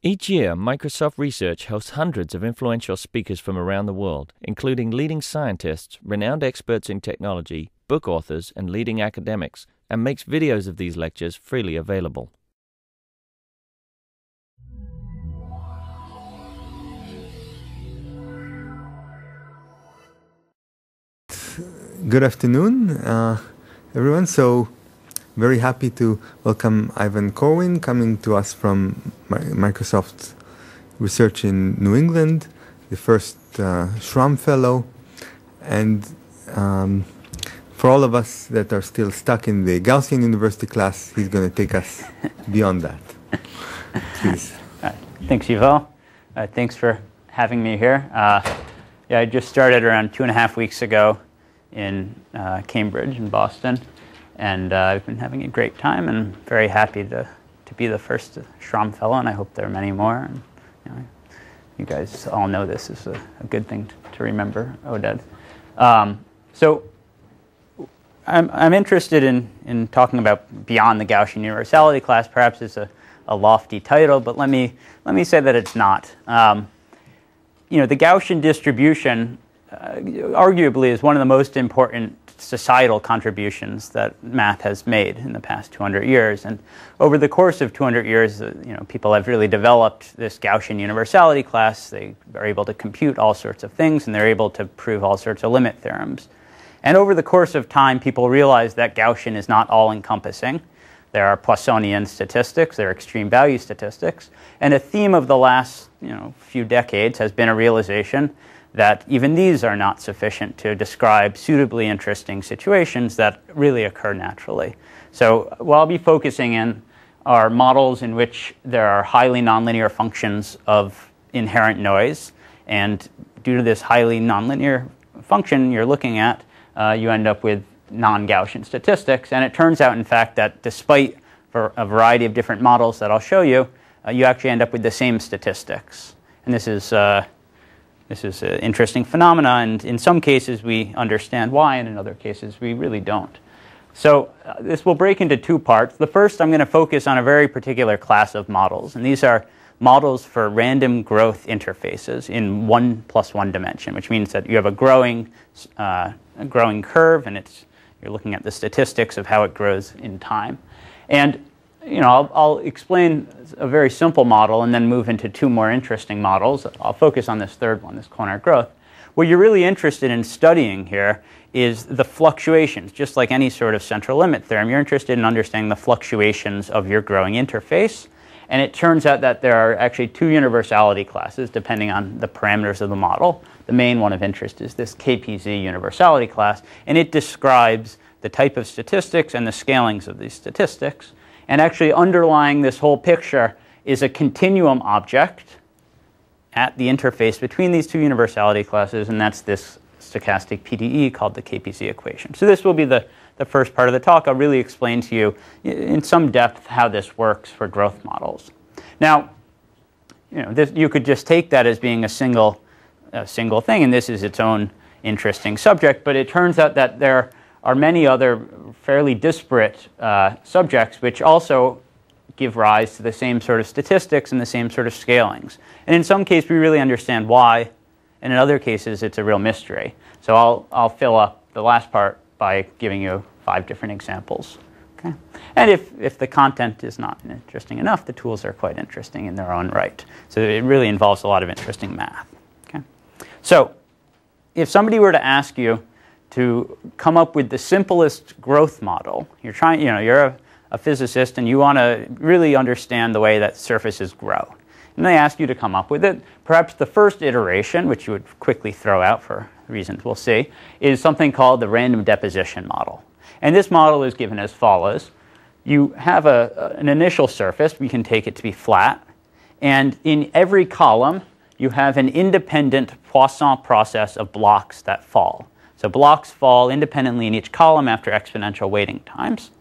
Each year, Microsoft Research hosts hundreds of influential speakers from around the world, including leading scientists, renowned experts in technology, book authors, and leading academics, and makes videos of these lectures freely available. Good afternoon, uh, everyone. So, very happy to welcome Ivan Corwin coming to us from Microsoft Research in New England, the first uh, Schramm Fellow. And um, for all of us that are still stuck in the Gaussian universality class, he's going to take us beyond that. Please. Uh, thanks, Yuval. Uh, thanks for having me here. Uh, yeah, I just started around two and a half weeks ago in uh, Cambridge in Boston. And uh, I've been having a great time and very happy to, to be the first Schramm Fellow, and I hope there are many more. And, you, know, you guys all know this is a, a good thing to, to remember, Oded. Um, so I'm, I'm interested in, in talking about beyond the Gaussian universality class. Perhaps it's a, a lofty title, but let me, let me say that it's not. Um, you know, the Gaussian distribution uh, arguably is one of the most important societal contributions that math has made in the past 200 years. And over the course of 200 years, uh, you know, people have really developed this Gaussian universality class. They are able to compute all sorts of things, and they're able to prove all sorts of limit theorems. And over the course of time, people realize that Gaussian is not all-encompassing. There are Poissonian statistics, there are extreme value statistics, and a theme of the last you know, few decades has been a realization that even these are not sufficient to describe suitably interesting situations that really occur naturally. So what I'll be focusing in are models in which there are highly nonlinear functions of inherent noise. And due to this highly nonlinear function you're looking at, uh, you end up with non-Gaussian statistics. And it turns out, in fact, that despite a variety of different models that I'll show you, uh, you actually end up with the same statistics. And this is uh, this is an interesting phenomenon, and in some cases we understand why, and in other cases we really don't. So uh, this will break into two parts. The first, I'm going to focus on a very particular class of models, and these are models for random growth interfaces in one plus one dimension, which means that you have a growing, uh, a growing curve, and it's you're looking at the statistics of how it grows in time. And you know, I'll, I'll, explain a very simple model and then move into two more interesting models. I'll focus on this third one, this coordinate growth. What you're really interested in studying here is the fluctuations, just like any sort of central limit theorem. You're interested in understanding the fluctuations of your growing interface. And it turns out that there are actually two universality classes depending on the parameters of the model. The main one of interest is this KPZ universality class, and it describes the type of statistics and the scalings of these statistics. And actually underlying this whole picture is a continuum object at the interface between these two universality classes, and that's this stochastic PDE called the KPZ equation. So this will be the, the first part of the talk. I'll really explain to you in some depth how this works for growth models. Now, you know, this, you could just take that as being a single, a single thing, and this is its own interesting subject, but it turns out that there are many other fairly disparate uh, subjects which also give rise to the same sort of statistics and the same sort of scalings. And in some cases, we really understand why, and in other cases, it's a real mystery. So I'll, I'll fill up the last part by giving you five different examples. Okay? And if, if the content is not interesting enough, the tools are quite interesting in their own right. So it really involves a lot of interesting math. Okay? So if somebody were to ask you, to come up with the simplest growth model. You're trying, you know, you're a, a physicist and you want to really understand the way that surfaces grow. And they ask you to come up with it. Perhaps the first iteration, which you would quickly throw out for reasons we'll see, is something called the random deposition model. And this model is given as follows. You have a, an initial surface, we can take it to be flat, and in every column you have an independent Poisson process of blocks that fall. So blocks fall independently in each column after exponential waiting times.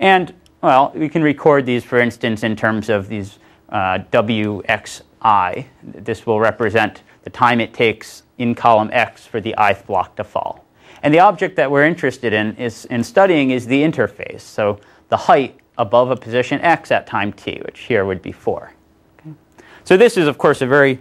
And, well, we can record these, for instance, in terms of these uh, WXI. This will represent the time it takes in column X for the ith block to fall. And the object that we're interested in, is, in studying is the interface, so the height above a position x at time t, which here would be 4. Okay? So this is, of course, a very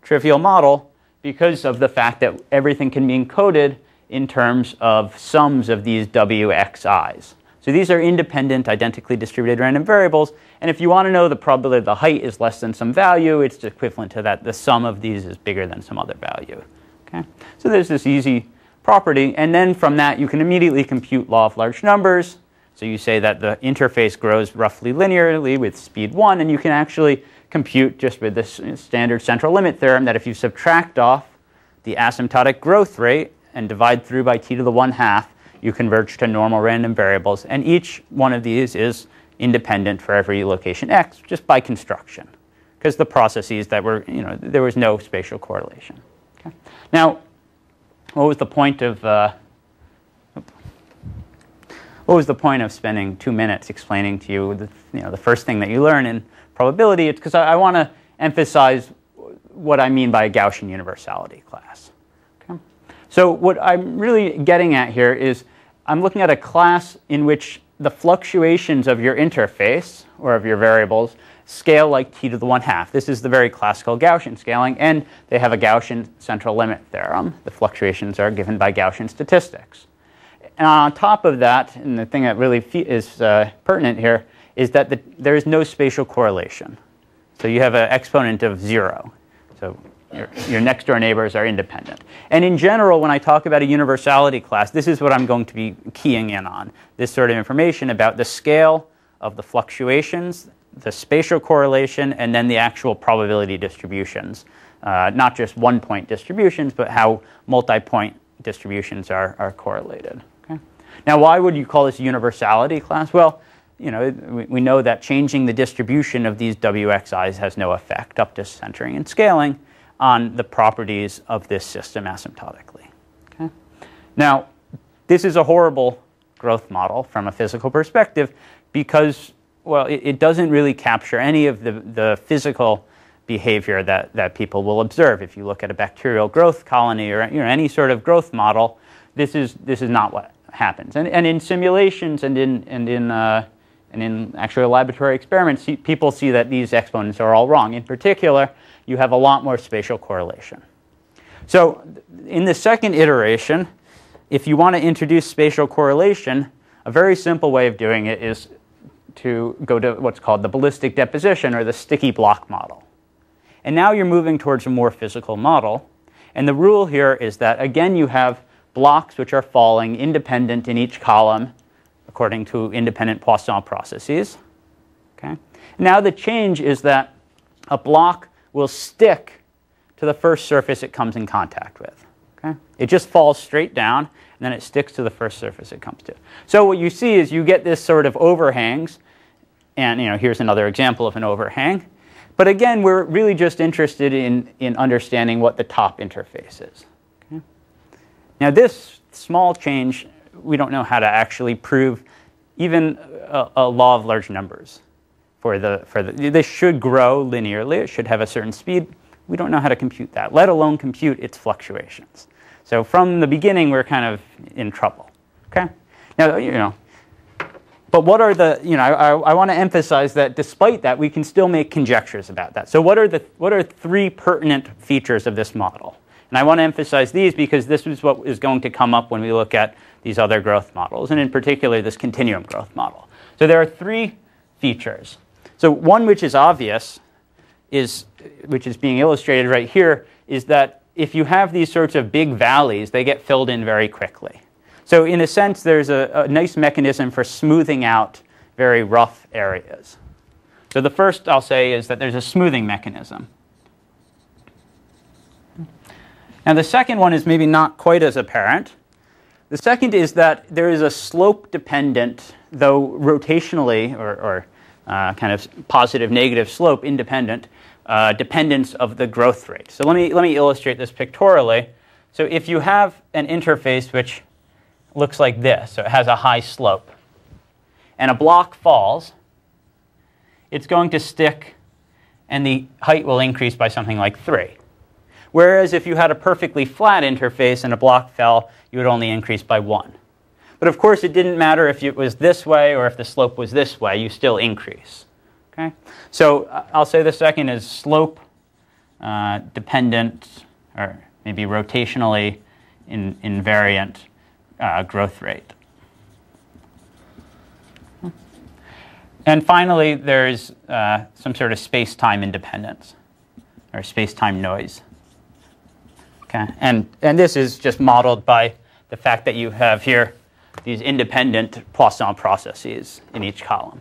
trivial model because of the fact that everything can be encoded in terms of sums of these wxi's. So these are independent, identically distributed random variables. And if you want to know the probability the height is less than some value, it's equivalent to that the sum of these is bigger than some other value. Okay? So there's this easy property. And then from that, you can immediately compute law of large numbers. So you say that the interface grows roughly linearly with speed 1, and you can actually compute just with this standard central limit theorem that if you subtract off the asymptotic growth rate and divide through by t to the 1 half, you converge to normal random variables. And each one of these is independent for every location x just by construction because the processes that were, you know, there was no spatial correlation. Okay? Now, what was the point of, uh, what was the point of spending two minutes explaining to you the, you know, the first thing that you learn in probability? It's because I, I want to emphasize what I mean by a Gaussian universality class. So what I'm really getting at here is I'm looking at a class in which the fluctuations of your interface or of your variables scale like t to the 1 half. This is the very classical Gaussian scaling, and they have a Gaussian central limit theorem. The fluctuations are given by Gaussian statistics. And on top of that, and the thing that really is uh, pertinent here, is that the, there is no spatial correlation. So you have an exponent of 0. So your, your next door neighbors are independent. And in general, when I talk about a universality class, this is what I'm going to be keying in on this sort of information about the scale of the fluctuations, the spatial correlation, and then the actual probability distributions. Uh, not just one point distributions, but how multi point distributions are, are correlated. Okay? Now, why would you call this a universality class? Well, you know, we, we know that changing the distribution of these WXIs has no effect up to centering and scaling on the properties of this system asymptotically. Okay? Now, this is a horrible growth model from a physical perspective because, well, it, it doesn't really capture any of the, the physical behavior that, that people will observe. If you look at a bacterial growth colony or you know, any sort of growth model, this is, this is not what happens. And, and in simulations and in, and, in, uh, and in actual laboratory experiments, people see that these exponents are all wrong. In particular, you have a lot more spatial correlation. So in the second iteration, if you want to introduce spatial correlation, a very simple way of doing it is to go to what's called the ballistic deposition or the sticky block model. And now you're moving towards a more physical model. And the rule here is that, again, you have blocks which are falling independent in each column according to independent Poisson processes. Okay? Now the change is that a block will stick to the first surface it comes in contact with. Okay? It just falls straight down, and then it sticks to the first surface it comes to. So what you see is you get this sort of overhangs, and you know, here's another example of an overhang. But again, we're really just interested in, in understanding what the top interface is. Okay? Now this small change, we don't know how to actually prove even a, a law of large numbers for the, for the, this should grow linearly. It should have a certain speed. We don't know how to compute that, let alone compute its fluctuations. So from the beginning, we're kind of in trouble. Okay? Now, you know, but what are the, you know, I, I want to emphasize that despite that, we can still make conjectures about that. So what are the, what are three pertinent features of this model? And I want to emphasize these because this is what is going to come up when we look at these other growth models, and in particular, this continuum growth model. So there are three features. So one which is obvious is, which is being illustrated right here, is that if you have these sorts of big valleys, they get filled in very quickly. So in a sense, there's a, a nice mechanism for smoothing out very rough areas. So the first I'll say is that there's a smoothing mechanism. Now the second one is maybe not quite as apparent. The second is that there is a slope dependent, though rotationally or, or uh, kind of positive negative slope independent uh, dependence of the growth rate. So let me, let me illustrate this pictorially. So if you have an interface which looks like this, so it has a high slope, and a block falls, it's going to stick and the height will increase by something like 3. Whereas if you had a perfectly flat interface and a block fell, you would only increase by 1. But of course, it didn't matter if it was this way or if the slope was this way, you still increase. Okay? So uh, I'll say the second is slope uh, dependent or maybe rotationally in, invariant uh, growth rate. And finally, there's uh, some sort of space-time independence or space-time noise. Okay, and, and this is just modeled by the fact that you have here these independent Poisson processes in each column.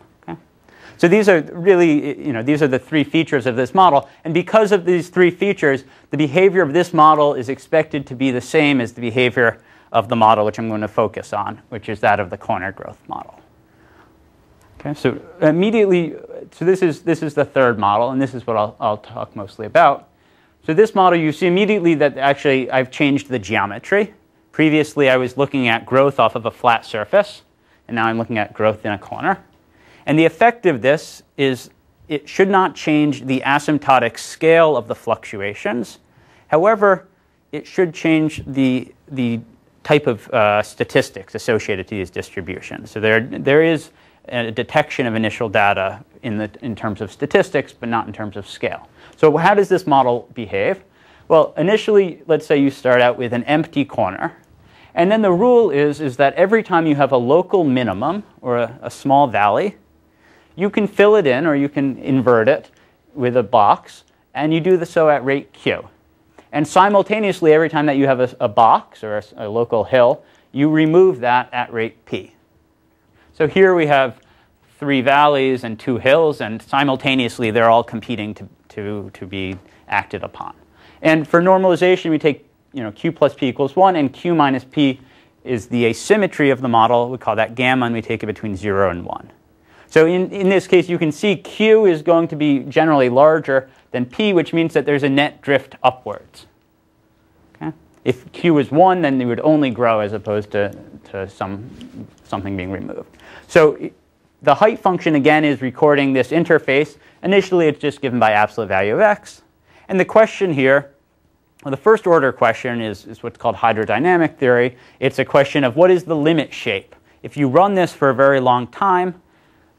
So these are really, you know, these are the three features of this model. And because of these three features, the behavior of this model is expected to be the same as the behavior of the model which I'm going to focus on, which is that of the corner growth model. Okay, so immediately, so this is, this is the third model, and this is what I'll, I'll talk mostly about. So this model, you see immediately that actually I've changed the geometry. Previously, I was looking at growth off of a flat surface, and now I'm looking at growth in a corner. And the effect of this is it should not change the asymptotic scale of the fluctuations. However, it should change the, the type of uh, statistics associated to these distributions. So there, there is a detection of initial data in, the, in terms of statistics, but not in terms of scale. So how does this model behave? Well, initially, let's say you start out with an empty corner. And then the rule is, is that every time you have a local minimum or a, a small valley, you can fill it in or you can invert it with a box, and you do the so at rate q. And simultaneously, every time that you have a, a box or a, a local hill, you remove that at rate p. So here we have three valleys and two hills, and simultaneously they're all competing to, to, to be acted upon. And for normalization, we take you know, q plus p equals 1, and q minus p is the asymmetry of the model. We call that gamma, and we take it between 0 and 1. So in, in this case, you can see q is going to be generally larger than p, which means that there's a net drift upwards. Okay? If q is 1, then it would only grow as opposed to, to some, something being removed. So the height function, again, is recording this interface. Initially, it's just given by absolute value of x. And the question here, well, the first order question is, is what's called hydrodynamic theory. It's a question of what is the limit shape? If you run this for a very long time,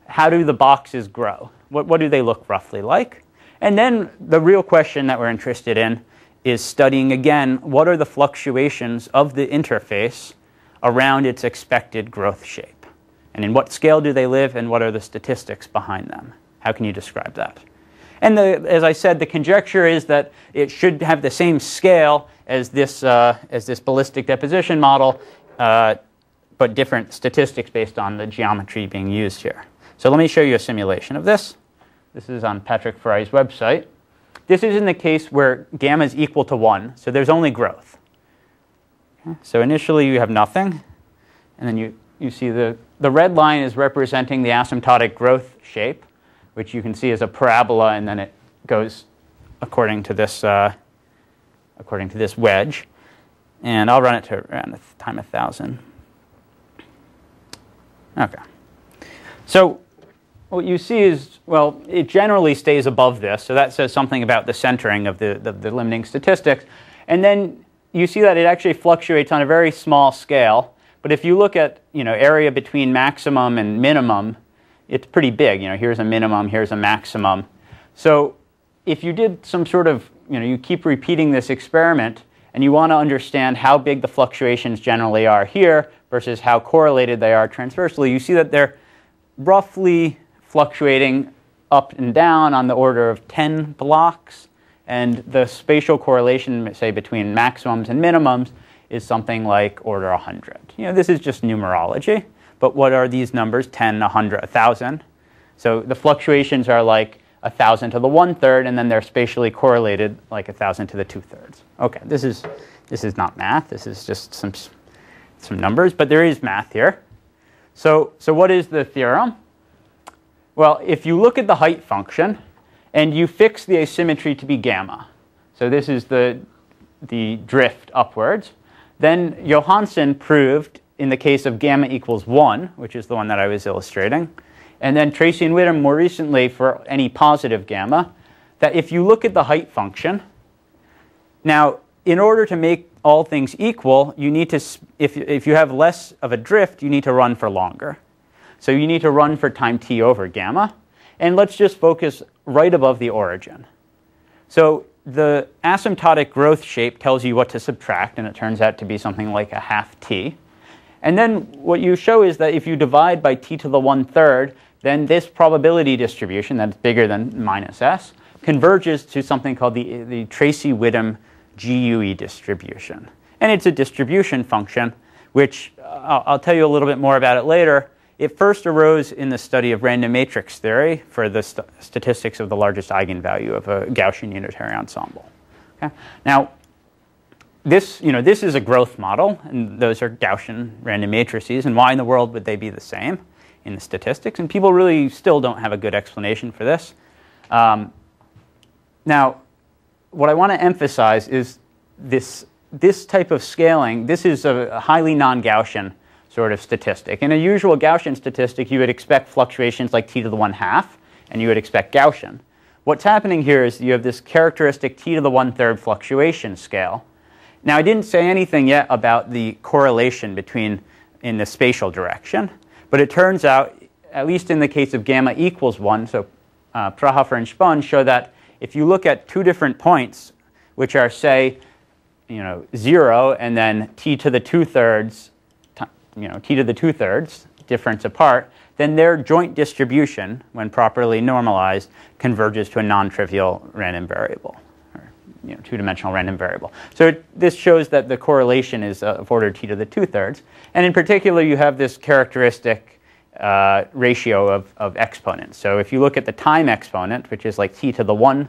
how do the boxes grow? What, what do they look roughly like? And then the real question that we're interested in is studying again what are the fluctuations of the interface around its expected growth shape. And in what scale do they live, and what are the statistics behind them? How can you describe that? And the, as I said, the conjecture is that it should have the same scale as this, uh, as this ballistic deposition model, uh, but different statistics based on the geometry being used here. So let me show you a simulation of this. This is on Patrik Ferrari's website. This is in the case where gamma is equal to 1, so there's only growth. So initially you have nothing, and then you, you see the the red line is representing the asymptotic growth shape, which you can see is a parabola, and then it goes according to this, uh, according to this wedge. And I'll run it to around time 1,000. Okay. So what you see is, well, it generally stays above this. So that says something about the centering of the, the, the limiting statistics. And then you see that it actually fluctuates on a very small scale. But if you look at you know, area between maximum and minimum, it's pretty big. You know, here's a minimum, here's a maximum. So if you did some sort of, you know, you keep repeating this experiment and you want to understand how big the fluctuations generally are here versus how correlated they are transversely, you see that they're roughly fluctuating up and down on the order of 10 blocks. And the spatial correlation, say, between maximums and minimums is something like order 100. You know, this is just numerology, but what are these numbers? 10, 100, 1,000. So the fluctuations are like 1,000 to the one-third, and then they're spatially correlated like 1,000 to the two-thirds. Okay, this is, this is not math. This is just some, some numbers, but there is math here. So, so what is the theorem? Well, if you look at the height function, and you fix the asymmetry to be gamma, so this is the, the drift upwards, then Johansson proved in the case of gamma equals 1, which is the one that I was illustrating, and then Tracy and Widom more recently for any positive gamma, that if you look at the height function, now in order to make all things equal, you need to, if, if you have less of a drift, you need to run for longer. So you need to run for time t over gamma. And let's just focus right above the origin. So the asymptotic growth shape tells you what to subtract, and it turns out to be something like a half t. And then what you show is that if you divide by t to the one third, then this probability distribution that's bigger than minus s converges to something called the, the Tracy-Widom GUE distribution. And it's a distribution function, which uh, I'll, I'll tell you a little bit more about it later. It first arose in the study of random matrix theory for the st statistics of the largest eigenvalue of a Gaussian unitary ensemble. Okay? Now, this, you know, this is a growth model, and those are Gaussian random matrices, and why in the world would they be the same in the statistics? And people really still don't have a good explanation for this. Um, now, what I want to emphasize is this, this type of scaling, this is a highly non-Gaussian sort of statistic. In a usual Gaussian statistic, you would expect fluctuations like t to the 1 half, and you would expect Gaussian. What's happening here is you have this characteristic t to the 1 third fluctuation scale. Now, I didn't say anything yet about the correlation between in the spatial direction, but it turns out, at least in the case of gamma equals 1, so uh, and Spohn show that if you look at two different points, which are, say, you know, 0 and then t to the 2 thirds you know, t to the two-thirds difference apart, then their joint distribution, when properly normalized, converges to a non-trivial random variable, you know, two-dimensional random variable. So it, this shows that the correlation is of order t to the two-thirds. And in particular, you have this characteristic uh, ratio of, of exponents. So if you look at the time exponent, which is like t to the 1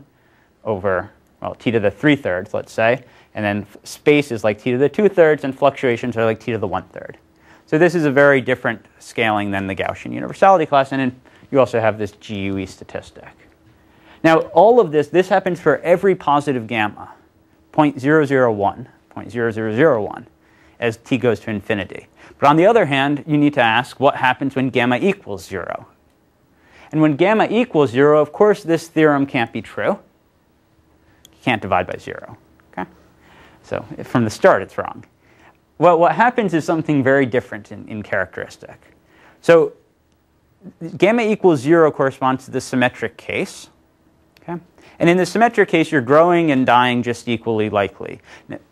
over, well, t to the 3 thirds, let's say, and then space is like t to the 2 thirds, and fluctuations are like t to the 1 third. So this is a very different scaling than the Gaussian universality class, and then you also have this GUE statistic. Now, all of this, this happens for every positive gamma, 0.001, 0.0001, as t goes to infinity. But on the other hand, you need to ask what happens when gamma equals 0. And when gamma equals 0, of course, this theorem can't be true. You can't divide by 0. Okay? So from the start, it's wrong. Well, what happens is something very different in, in characteristic. So gamma equals 0 corresponds to the symmetric case. And in the symmetric case, you're growing and dying just equally likely.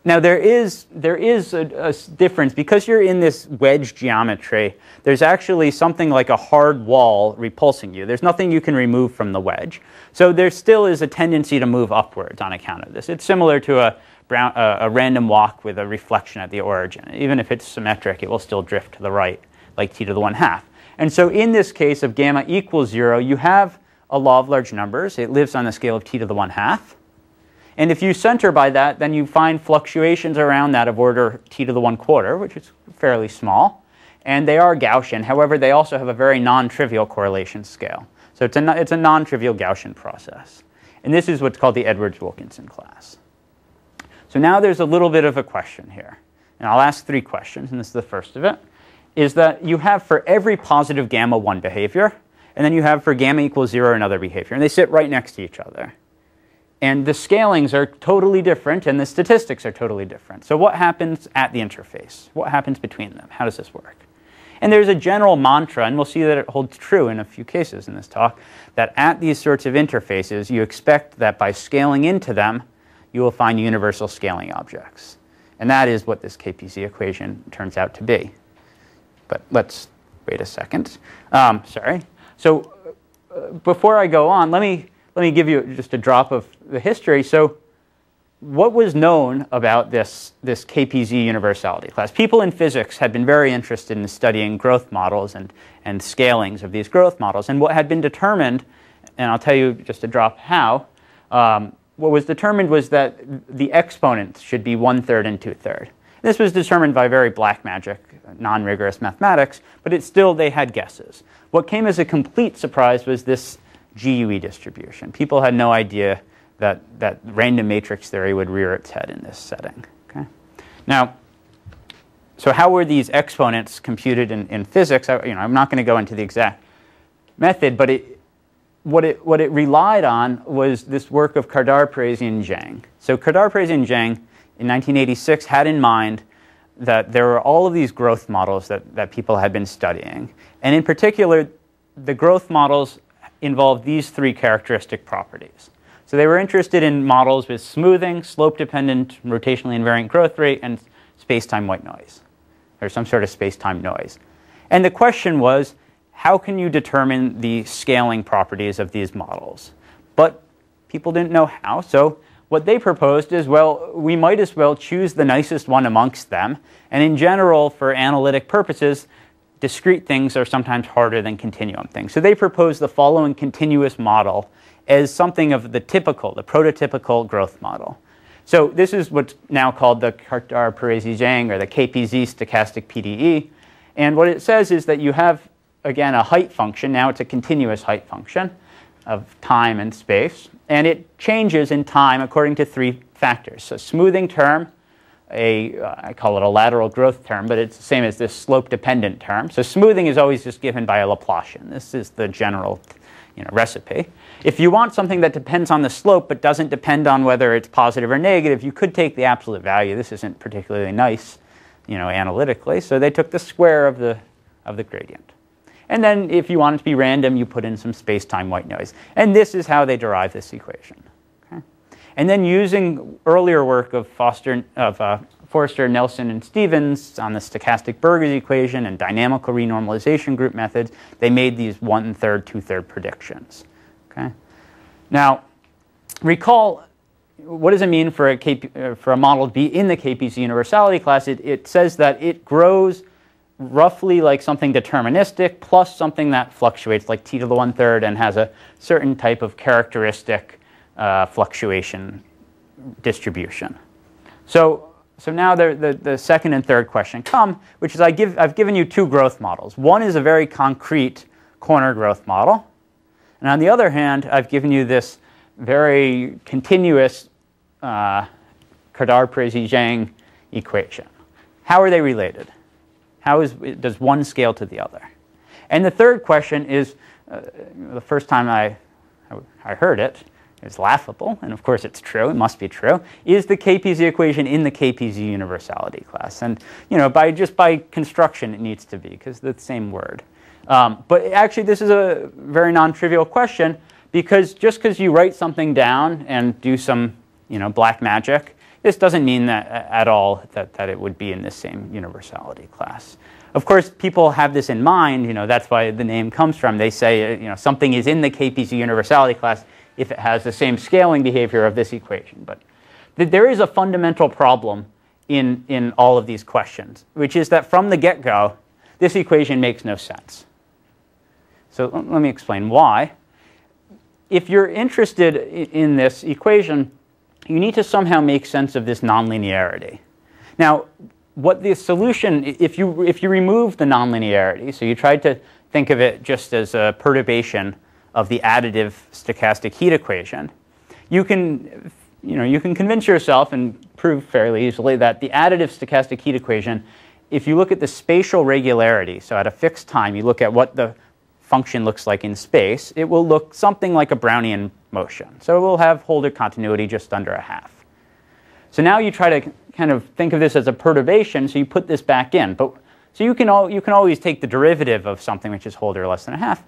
Now, there is, there is a, a, difference. Because you're in this wedge geometry, there's actually something like a hard wall repulsing you. There's nothing you can remove from the wedge. So there still is a tendency to move upwards on account of this. It's similar to a, brown, a random walk with a reflection at the origin. Even if it's symmetric, it will still drift to the right, like t to the 1 half. And so in this case of gamma equals 0, you have a law of large numbers. It lives on the scale of t to the 1 half. And if you center by that, then you find fluctuations around that of order t to the 1 quarter, which is fairly small. And they are Gaussian. However, they also have a very non-trivial correlation scale. So it's a, it's a non-trivial Gaussian process. And this is what's called the Edwards-Wilkinson class. So now there's a little bit of a question here. And I'll ask three questions, and this is the first of it, is that you have for every positive gamma one behavior, and then you have for gamma equals zero another behavior. And they sit right next to each other. And the scalings are totally different, and the statistics are totally different. So what happens at the interface? What happens between them? How does this work? And there's a general mantra, and we'll see that it holds true in a few cases in this talk, that at these sorts of interfaces, you expect that by scaling into them, you will find universal scaling objects. And that is what this KPZ equation turns out to be. But let's wait a second. Um, sorry. So uh, before I go on, let me, let me give you just a drop of the history. So what was known about this, this KPZ universality class? People in physics had been very interested in studying growth models and, and scalings of these growth models. And what had been determined, and I'll tell you just a drop how, um, what was determined was that the exponents should be one-third and two-third. This was determined by very black magic, non-rigorous mathematics, but it still, they had guesses. What came as a complete surprise was this GUE distribution. People had no idea that, that random matrix theory would rear its head in this setting. Okay? Now, so how were these exponents computed in, in physics? I, you know, I'm not going to go into the exact method, but it, what it, what it relied on was this work of Kardar, Parisi, and Zhang. So Kardar, Parisi, and Zhang in 1986 had in mind that there were all of these growth models that, that people had been studying. And in particular, the growth models involved these three characteristic properties. So they were interested in models with smoothing, slope-dependent, rotationally invariant growth rate, and space-time white noise, or some sort of space-time noise. And the question was, how can you determine the scaling properties of these models? But people didn't know how, so what they proposed is, well, we might as well choose the nicest one amongst them. And in general, for analytic purposes, discrete things are sometimes harder than continuum things. So they proposed the following continuous model as something of the typical, the prototypical growth model. So this is what's now called the Kardar-Parisi-Zhang or the KPZ stochastic PDE. And what it says is that you have, again, a height function. Now it's a continuous height function of time and space. And it changes in time according to three factors. So smoothing term, a uh, I call it a lateral growth term, but it's the same as this slope-dependent term. So smoothing is always just given by a Laplacian. This is the general you know, recipe. If you want something that depends on the slope but doesn't depend on whether it's positive or negative, you could take the absolute value. This isn't particularly nice, you know, analytically. So they took the square of the, of the gradient. And then if you want it to be random, you put in some space-time white noise. And this is how they derive this equation. Okay? And then using earlier work of, Foster, of uh, Forster, Nelson, and Stevens on the stochastic Burgers equation and dynamical renormalization group methods, they made these one-third, two-third predictions. Okay? Now, recall, what does it mean for a, KP, uh, for a model to be in the KPZ universality class? It, it says that it grows roughly like something deterministic plus something that fluctuates like t to the one-third and has a certain type of characteristic uh, fluctuation distribution. So so now the, the, the, second and third question come, which is I give, I've given you two growth models. One is a very concrete corner growth model. And on the other hand, I've given you this very continuous uh, Kardar-Parisi-Zhang equation. How are they related? How is, does one scale to the other? And the third question is, uh, the first time I, I heard it, it, is laughable, and of course it's true, it must be true, is the KPZ equation in the KPZ universality class. And you know, by just by construction it needs to be, because it's the same word. Um, but actually this is a very non-trivial question, because just because you write something down and do some you know, black magic, this doesn't mean that uh, at all that, that it would be in the same universality class. Of course, people have this in mind, you know, that's why the name comes from. They say, uh, you know, something is in the KPZ universality class if it has the same scaling behavior of this equation. But th there is a fundamental problem in, in all of these questions, which is that from the get-go, this equation makes no sense. So let me explain why. If you're interested in this equation, you need to somehow make sense of this nonlinearity. Now, what the solution, if you, if you remove the nonlinearity, so you tried to think of it just as a perturbation of the additive stochastic heat equation, you can, you know, you can convince yourself and prove fairly easily that the additive stochastic heat equation, if you look at the spatial regularity, so at a fixed time, you look at what the function looks like in space, it will look something like a Brownian motion. So it will have Holder continuity just under a half. So now you try to kind of think of this as a perturbation, so you put this back in. But so you can, al you can always take the derivative of something which is Holder less than a half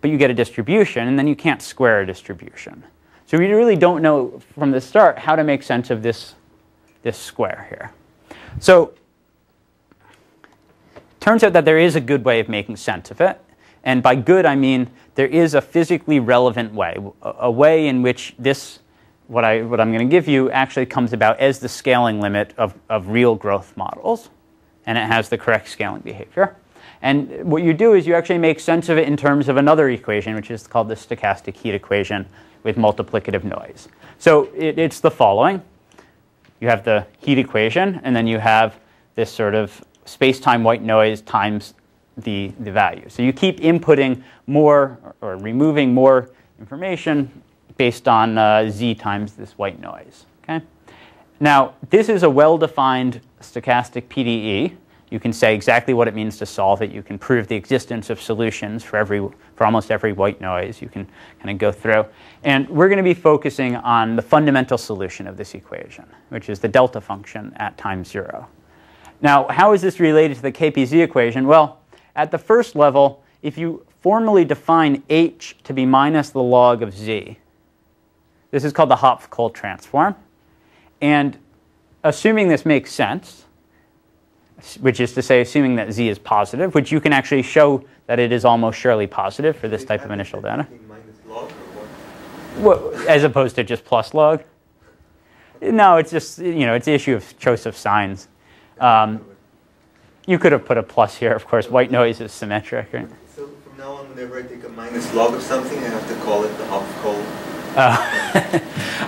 but you get a distribution, and then you can't square a distribution. So we really don't know from the start how to make sense of this, this square here. So turns out that there is a good way of making sense of it. And by good, I mean there is a physically relevant way, a, way in which this, what, I, what I'm going to give you, actually comes about as the scaling limit of, of real growth models. And it has the correct scaling behavior. And what you do is you actually make sense of it in terms of another equation, which is called the stochastic heat equation with multiplicative noise. So it, it's the following. You have the heat equation, and then you have this sort of space-time white noise times the, the value. So you keep inputting more or, removing more information based on uh, z times this white noise. Okay? Now, this is a well-defined stochastic PDE. You can say exactly what it means to solve it. You can prove the existence of solutions for, every, for almost every white noise. You can kind of go through. And we're going to be focusing on the fundamental solution of this equation, which is the delta function at time zero. Now, how is this related to the KPZ equation? Well, at the first level, if you formally define h to be minus the log of z, This is called the Hopf-Cole transform. And assuming this makes sense, which is to say assuming that z is positive, which you can actually show that it is almost surely positive for this type of initial data. Well, as opposed to just plus log? No, it's just, you know, it's the issue of choice of signs. Um, you could have put a plus here, of course. White noise is symmetric, right? So from now on, whenever I take a minus log of something, I have to call it the Hopf-Cole. Uh,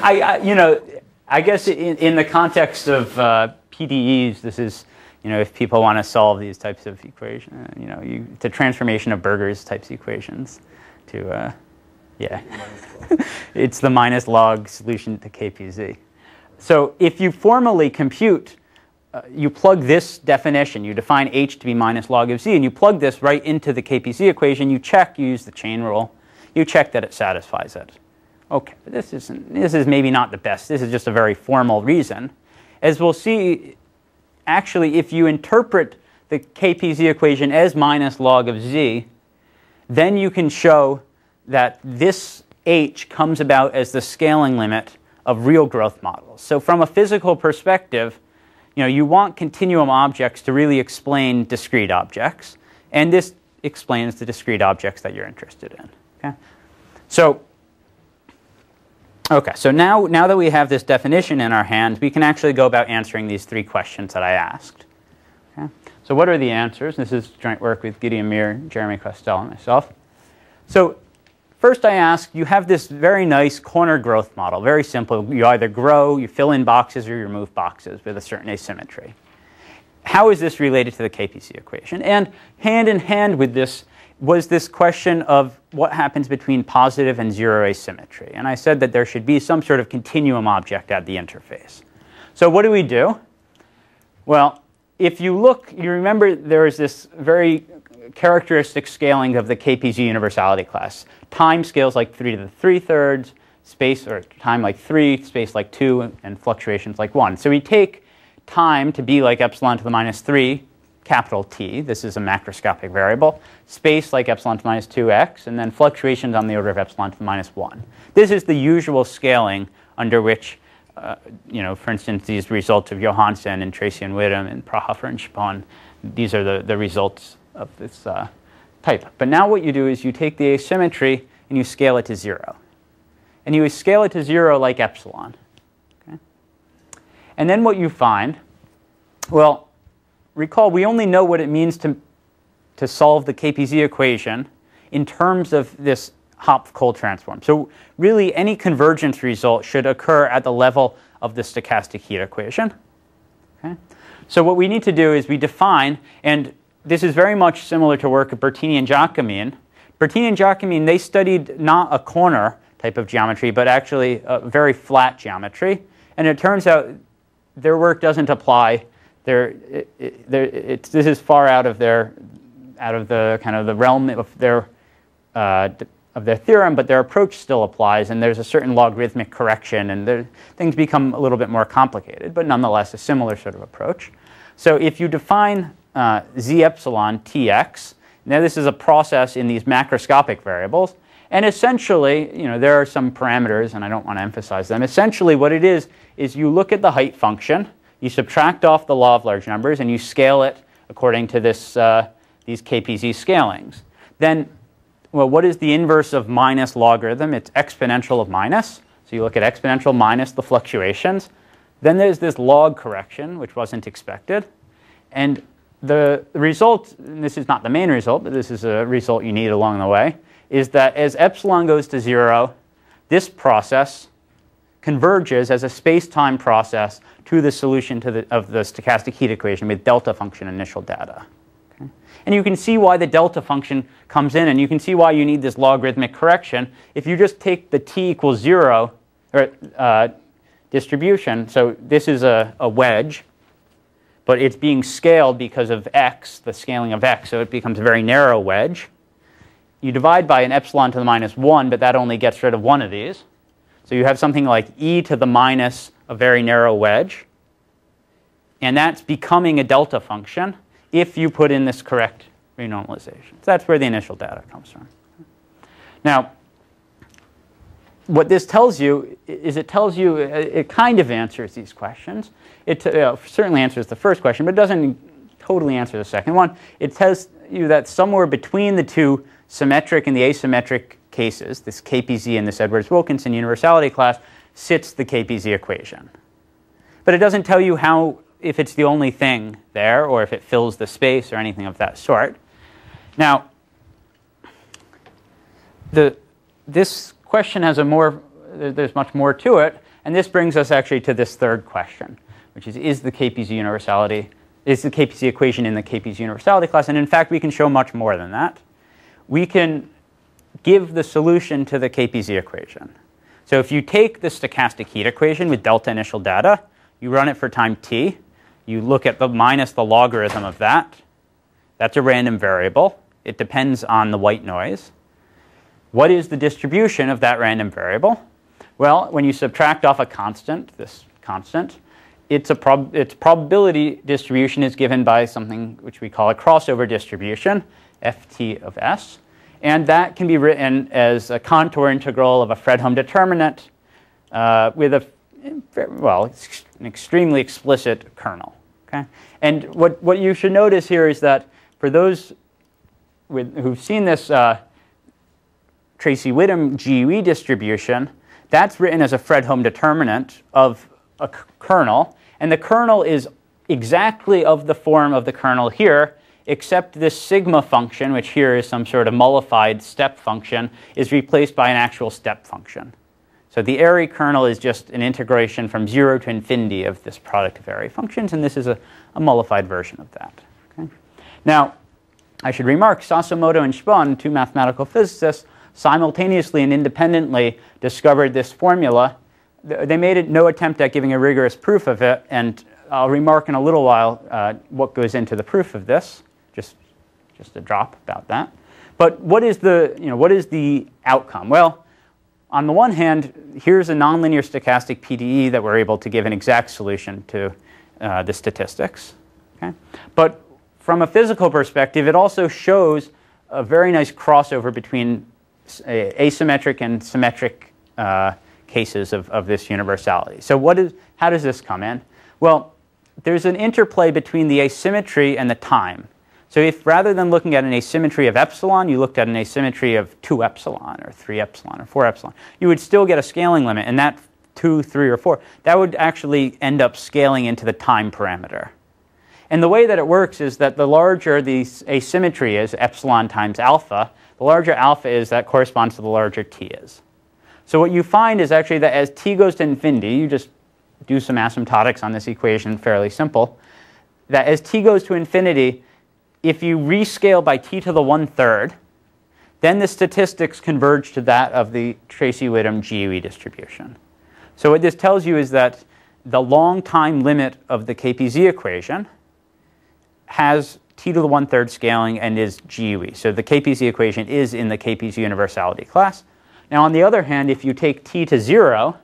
I, I, you know, I guess in, in the context of uh, PDEs, this is, you know, if people want to solve these types of equations, uh, you know, you, it's a transformation of Burger's types of equations to, uh, yeah. it's the minus log solution to KPZ. So if you formally compute, uh, you plug this definition, you define h to be minus log of z, and you plug this right into the KPZ equation, you check, you use the chain rule, you check that it satisfies it. Okay, this, isn't, this is maybe not the best. This is just a very formal reason. As we'll see, actually, if you interpret the KPZ equation as minus log of z, then you can show that this h comes about as the scaling limit of real growth models. So from a physical perspective, you know, you want continuum objects to really explain discrete objects, and this explains the discrete objects that you're interested in. Okay? So Okay, so now, now that we have this definition in our hands, we can actually go about answering these three questions that I asked. Okay? So what are the answers? This is joint work with Gideon Amir, Jeremy Quastel, and myself. So first I asked, you have this very nice corner growth model, very simple. You either grow, you fill in boxes, or you remove boxes with a certain asymmetry. How is this related to the KPZ equation? And hand in hand with this was this question of what happens between positive and zero asymmetry. And I said that there should be some sort of continuum object at the interface. So what do we do? Well, if you look, you remember there is this very characteristic scaling of the KPZ universality class. Time scales like 3 to the 3 thirds, space or time like 3, space like 2, and fluctuations like 1. So we take time to be like epsilon to the minus 3, capital T. This is a macroscopic variable. Space like epsilon to minus 2x, and then fluctuations on the order of epsilon to the minus 1. This is the usual scaling under which, uh, you know, for instance, these results of Johansson and Tracy and Widom and Prähofer and Spohn, these are the, the results of this uh, type. But now what you do is you take the asymmetry and you scale it to 0. And you scale it to 0 like epsilon. Okay? And then what you find, well, recall we only know what it means to, to solve the KPZ equation in terms of this Hopf-Cole transform. So really any convergence result should occur at the level of the stochastic heat equation. Okay? So what we need to do is we define, and this is very much similar to work of Bertini and Giacomin. Bertini and Giacomin, they studied not a corner type of geometry, but actually a very flat geometry. And it turns out their work doesn't apply they're, it, it, they're this is far out of their out of the kind of the realm of their uh, of their theorem, but their approach still applies, and there's a certain logarithmic correction, and things become a little bit more complicated, but nonetheless a similar sort of approach. So if you define uh, z epsilon tx, now this is a process in these macroscopic variables, and essentially, you know, there are some parameters, and I don't want to emphasize them. Essentially, what it is is you look at the height function, you subtract off the law of large numbers and you scale it according to this, uh, these KPZ scalings. Then, well, what is the inverse of minus logarithm? It's exponential of minus. So you look at exponential minus the fluctuations. Then there's this log correction, which wasn't expected. And the result, this is not the main result, but this is a result you need along the way, is that as epsilon goes to zero, this process converges as a space-time process to the solution to the, of the stochastic heat equation with delta function initial data. And you can see why the delta function comes in, and you can see why you need this logarithmic correction. If you just take the t equals 0 or, uh, distribution, so this is a, a wedge, but it's being scaled because of x, the scaling of x, so it becomes a very narrow wedge. You divide by an epsilon to the minus 1, but that only gets rid of one of these. So you have something like e to the minus a very narrow wedge. And that's becoming a delta function if you put in this correct renormalization. So that's where the initial data comes from. Now, what this tells you is it tells you, it kind of answers these questions. It uh, certainly answers the first question, but it doesn't totally answer the second one. It tells you that somewhere between the two symmetric and the asymmetric cases, this KPZ and this Edwards-Wilkinson universality class, sits the KPZ equation. But it doesn't tell you how, if it's the only thing there, or if it fills the space or anything of that sort. Now, the, this question has a more, there's much more to it, and this brings us actually to this third question, which is, is the KPZ universality, is the KPZ equation in the KPZ universality class? And in fact, we can show much more than that. We can give the solution to the KPZ equation. So if you take the stochastic heat equation with delta initial data, you run it for time t, you look at the minus the logarithm of that. That's a random variable. It depends on the white noise. What is the distribution of that random variable? Well, when you subtract off a constant, this constant, it's prob its probability distribution is given by something which we call a crossover distribution, ft of s. And that can be written as a contour integral of a Fredholm determinant uh, with a, well, an extremely explicit kernel. Okay? And what, what you should notice here is that for those with, who've seen this uh, Tracy Widom GUE distribution, that's written as a Fredholm determinant of a kernel. And the kernel is exactly of the form of the kernel here, except this sigma function, which here is some sort of mollified step function, is replaced by an actual step function. So the Airy kernel is just an integration from 0 to infinity of this product of Airy functions, and this is a, a mollified version of that. Okay? Now, I should remark, Sasamoto and Spohn, two mathematical physicists, simultaneously and independently discovered this formula. They made no attempt at giving a rigorous proof of it, and I'll remark in a little while uh, what goes into the proof of this, just, just a drop about that. But what is, the, you know, what is the outcome? Well, on the one hand, here's a nonlinear stochastic PDE that we're able to give an exact solution to uh, the statistics. Okay? But from a physical perspective, it also shows a very nice crossover between asymmetric and symmetric uh, cases of, of this universality. So what is, how does this come in? Well, there's an interplay between the asymmetry and the time. So if rather than looking at an asymmetry of epsilon, you looked at an asymmetry of 2 epsilon or 3 epsilon or 4 epsilon, you would still get a scaling limit, and that 2, 3, or 4, that would actually end up scaling into the time parameter. And the way that it works is that the larger the asymmetry is, epsilon times alpha, the larger alpha is, that corresponds to the larger t is. So what you find is actually that as t goes to infinity, you just do some asymptotics on this equation, fairly simple, that as t goes to infinity, if you rescale by t to the one-third, then the statistics converge to that of the Tracy-Widom GUE distribution. So what this tells you is that the long time limit of the KPZ equation has t to the one-third scaling and is GUE. So the KPZ equation is in the KPZ universality class. Now on the other hand, if you take t to 0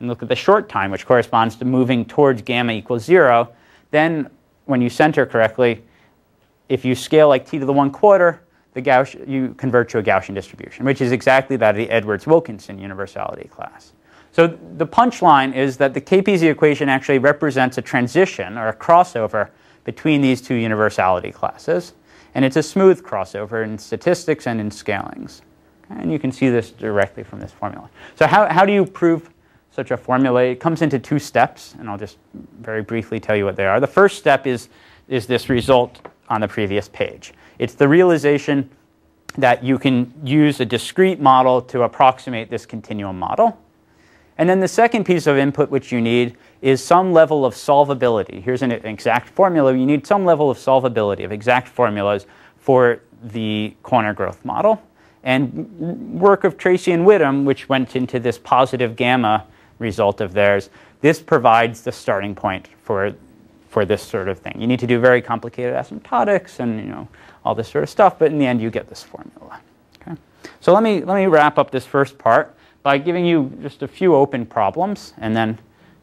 and look at the short time, which corresponds to moving towards gamma equals 0, then when you center correctly, if you scale like t to the 1 quarter, the Gauss, you convert to a Gaussian distribution, which is exactly that of the Edwards-Wilkinson universality class. So the punchline is that the KPZ equation actually represents a transition or a crossover between these two universality classes. And it's a smooth crossover in statistics and in scalings. And you can see this directly from this formula. So how, how do you prove such a formula? It comes into two steps, and I'll just very briefly tell you what they are. The first step is, is this result on the previous page. It's the realization that you can use a discrete model to approximate this continuum model. And then the second piece of input which you need is some level of solvability. Here's an exact formula. You need some level of solvability of exact formulas for the corner growth model. And work of Tracy and Widom, which went into this positive gamma result of theirs, this provides the starting point for for this sort of thing. You need to do very complicated asymptotics and you know all this sort of stuff, but in the end you get this formula. Okay? So let me let me wrap up this first part by giving you just a few open problems and then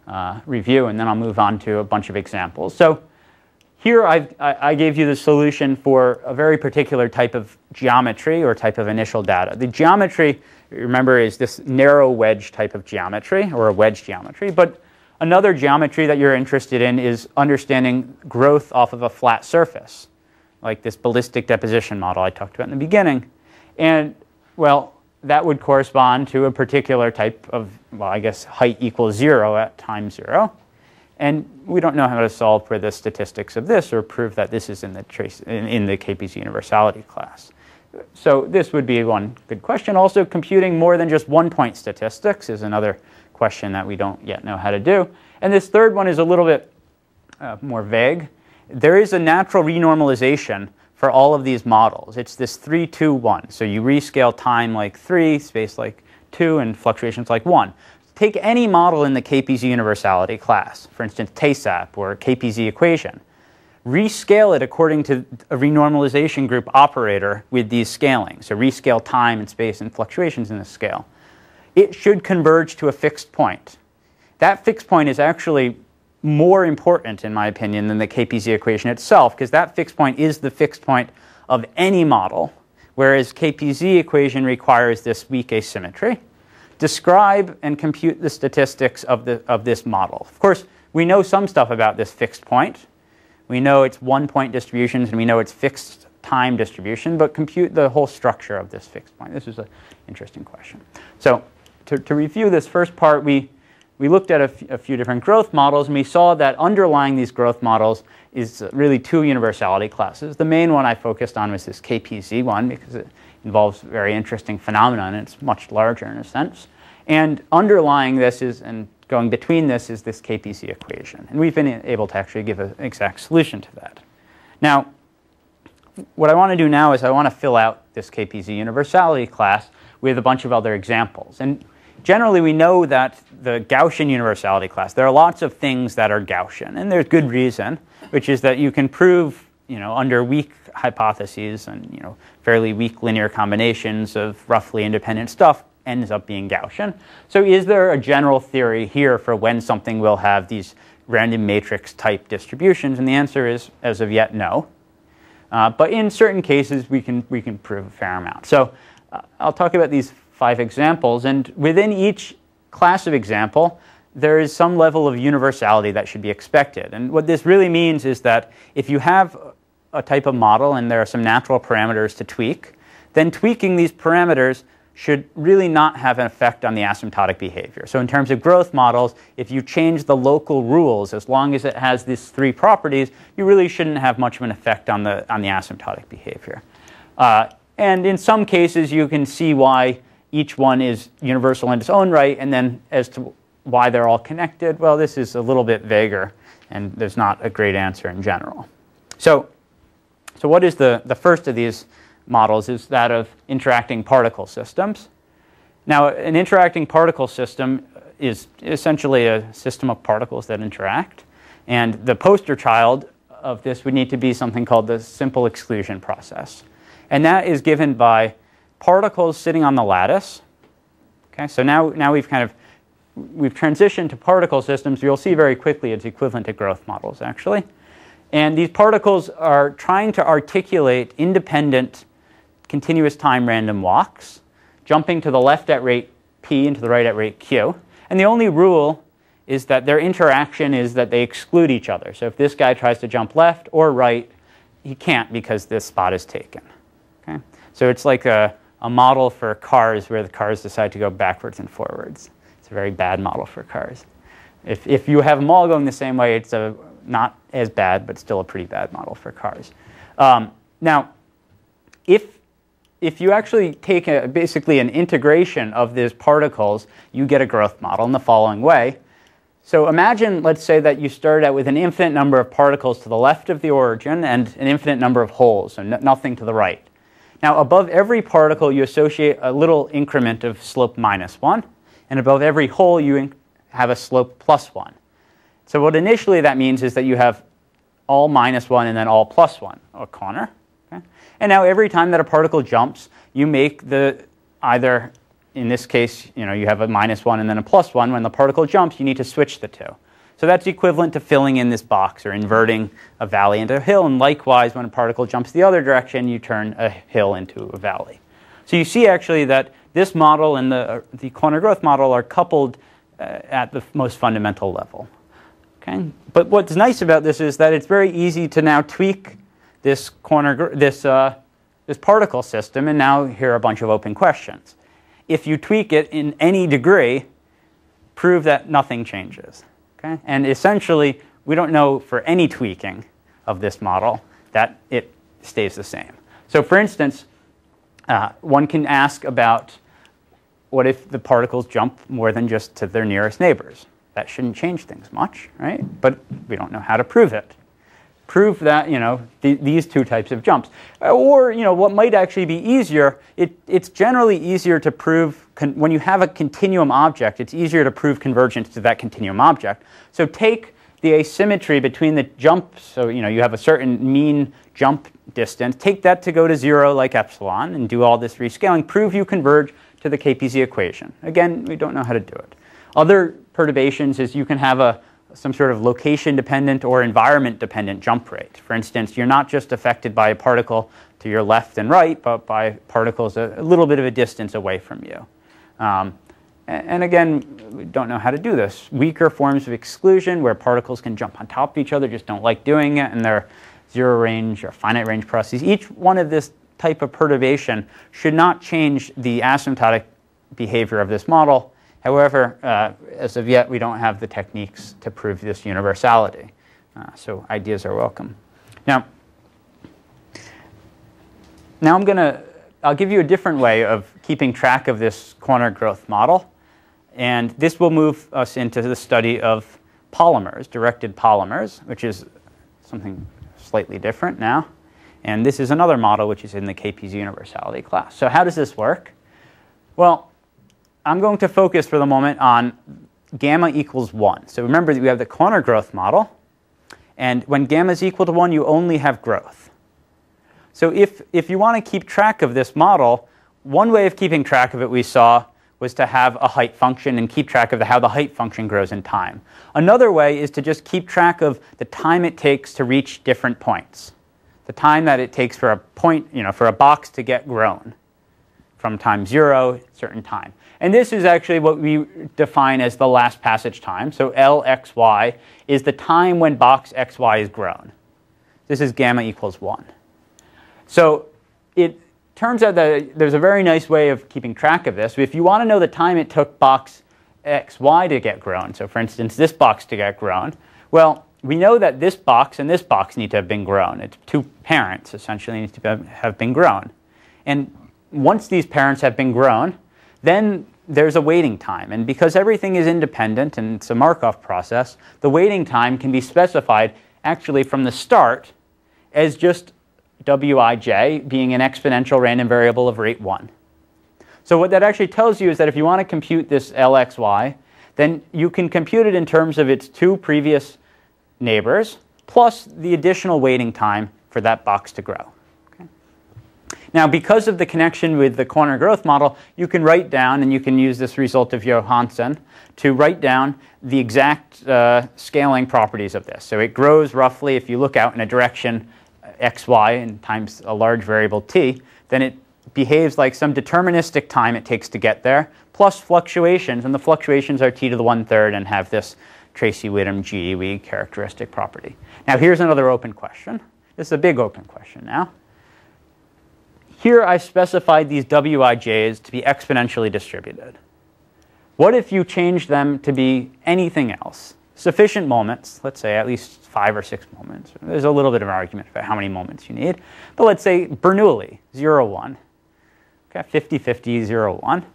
uh, review, and then I'll move on to a bunch of examples. So here I've, i gave you the solution for a very particular type of geometry or type of initial data. The geometry remember, is this narrow wedge type of geometry or a wedge geometry. But another geometry that you're interested in is understanding growth off of a flat surface, like this ballistic deposition model I talked about in the beginning. And, well, that would correspond to a particular type of, well, I guess height equals zero at time zero. And we don't know how to solve for the statistics of this or prove that this is in the, trace, in, in the KPZ universality class. So this would be one good question. Also, computing more than just one point statistics is another question that we don't yet know how to do. And this third one is a little bit uh, more vague. There is a natural renormalization for all of these models. It's this 3, 2, 1. So you rescale time like 3, space like 2, and fluctuations like 1. Take any model in the KPZ universality class, for instance, TASEP or KPZ equation. Rescale it according to a renormalization group operator with these scalings. So rescale time and space and fluctuations in the scale. It should converge to a fixed point. That fixed point is actually more important, in my opinion, than the KPZ equation itself, because that fixed point is the fixed point of any model, whereas KPZ equation requires this weak asymmetry describe and compute the statistics of, the, of this model. Of course, we know some stuff about this fixed point. We know it's one point distributions and we know it's fixed time distribution, but compute the whole structure of this fixed point. This is an interesting question. So to, to review this first part, we, we looked at a, few different growth models and we saw that underlying these growth models is uh, really two universality classes. The main one I focused on was this KPZ one because it involves very interesting phenomena and it's much larger in a sense. And underlying this is, and going between this is this KPZ equation. And we've been able to actually give an exact solution to that. Now, what I want to do now is I want to fill out this KPZ universality class with a bunch of other examples. And generally we know that the Gaussian universality class, there are lots of things that are Gaussian. And there's good reason, which is that you can prove you know, under weak hypotheses and you know, fairly weak linear combinations of roughly independent stuff ends up being Gaussian. So is there a general theory here for when something will have these random matrix type distributions? And the answer is, as of yet, no. Uh, but in certain cases, we can, we can prove a fair amount. So uh, I'll talk about these five examples. And within each class of example, there is some level of universality that should be expected. And what this really means is that if you have a type of model and there are some natural parameters to tweak, then tweaking these parameters should really not have an effect on the asymptotic behavior. So in terms of growth models, if you change the local rules, as long as it has these three properties, you really shouldn't have much of an effect on the, on the asymptotic behavior. Uh, and in some cases, you can see why each one is universal in its own right, and then as to why they're all connected, well, this is a little bit vaguer, and there's not a great answer in general. So so what is the, the first of these models is that of interacting particle systems. Now, an interacting particle system is essentially a system of particles that interact. And the poster child of this would need to be something called the simple exclusion process. And that is given by particles sitting on the lattice. Okay, so now, now we've kind of we've transitioned to particle systems. You'll see very quickly it's equivalent to growth models, actually. And these particles are trying to articulate independent continuous time random walks, jumping to the left at rate p and to the right at rate q. And the only rule is that their interaction is that they exclude each other. So if this guy tries to jump left or right, he can't because this spot is taken. Okay? So it's like a, a model for cars where the cars decide to go backwards and forwards. It's a very bad model for cars. If, if you have them all going the same way, it's a not as bad, but still a pretty bad model for cars. Um, now, if if you actually take a, basically an integration of these particles, you get a growth model in the following way. So imagine, let's say that you started out with an infinite number of particles to the left of the origin and an infinite number of holes, so nothing to the right. Now, above every particle, you associate a little increment of slope minus 1, and above every hole, you have a slope plus 1. So what initially that means is that you have all minus 1 and then all plus 1, a corner. Okay? And now every time that a particle jumps, you make the either, in this case, you know, you have a minus 1 and then a plus 1. When the particle jumps, you need to switch the two. So that's equivalent to filling in this box or inverting a valley into a hill. And likewise, when a particle jumps the other direction, you turn a hill into a valley. So you see actually that this model and the, the corner growth model are coupled uh, at the most fundamental level. Okay? But what's nice about this is that it's very easy to now tweak this corner, this, uh, this particle system, and now here are a bunch of open questions. If you tweak it in any degree, prove that nothing changes. Okay? And essentially, we don't know for any tweaking of this model that it stays the same. So for instance, uh, one can ask about what if the particles jump more than just to their nearest neighbors? That shouldn't change things much, right? But we don't know how to prove it. Prove that, you know, th these two types of jumps. Uh, or, you know, what might actually be easier, it, it's generally easier to prove, when you have a continuum object, it's easier to prove convergence to that continuum object. So take the asymmetry between the jumps, so, you know, you have a certain mean jump distance, take that to go to zero like epsilon and do all this rescaling, prove you converge to the KPZ equation. Again, we don't know how to do it. Other perturbations is you can have a, some sort of location dependent or environment dependent jump rate. For instance, you're not just affected by a particle to your left and right, but by particles a, a little bit of a distance away from you. Um, and, and again, we don't know how to do this. Weaker forms of exclusion where particles can jump on top of each other, just don't like doing it, and they're zero range or finite range processes. Each one of this type of perturbation should not change the asymptotic behavior of this model. However, uh, as of yet, we don't have the techniques to prove this universality. Uh, so ideas are welcome. Now, now I'm going to, I'll give you a different way of keeping track of this corner growth model. And this will move us into the study of polymers, directed polymers, which is something slightly different now. And this is another model which is in the KPZ universality class. So how does this work? Well, I'm going to focus for the moment on gamma equals 1. So remember that we have the corner growth model. And when gamma is equal to 1, you only have growth. So if, if you want to keep track of this model, one way of keeping track of it we saw was to have a height function and keep track of the, how the height function grows in time. Another way is to just keep track of the time it takes to reach different points the time that it takes for a point, you know, for a box to get grown from time zero, certain time. And this is actually what we define as the last passage time. So LXY is the time when box XY is grown. This is gamma equals 1. So it turns out that there's a very nice way of keeping track of this. If you want to know the time it took box XY to get grown, so for instance, this box to get grown, well, we know that this box and this box need to have been grown. It's two parents essentially need to have been grown. And once these parents have been grown, then there's a waiting time. And because everything is independent and it's a Markov process, the waiting time can be specified actually from the start as just wij being an exponential random variable of rate 1. So what that actually tells you is that if you want to compute this lxy, then you can compute it in terms of its two previous neighbors plus the additional waiting time for that box to grow. Now, because of the connection with the corner growth model, you can write down, and you can use this result of Johansson to write down the exact uh, scaling properties of this. So it grows roughly, if you look out in a direction uh, xy and times a large variable t, then it behaves like some deterministic time it takes to get there, plus fluctuations, and the fluctuations are t to the one-third and have this Tracy-Widom GUE characteristic property. Now here's another open question. This is a big open question now. Here I specified these Wij's to be exponentially distributed. What if you change them to be anything else? Sufficient moments, let's say at least five or six moments. There's a little bit of an argument about how many moments you need. But let's say Bernoulli, 0, 1. Okay, 50, 50, 0, 1.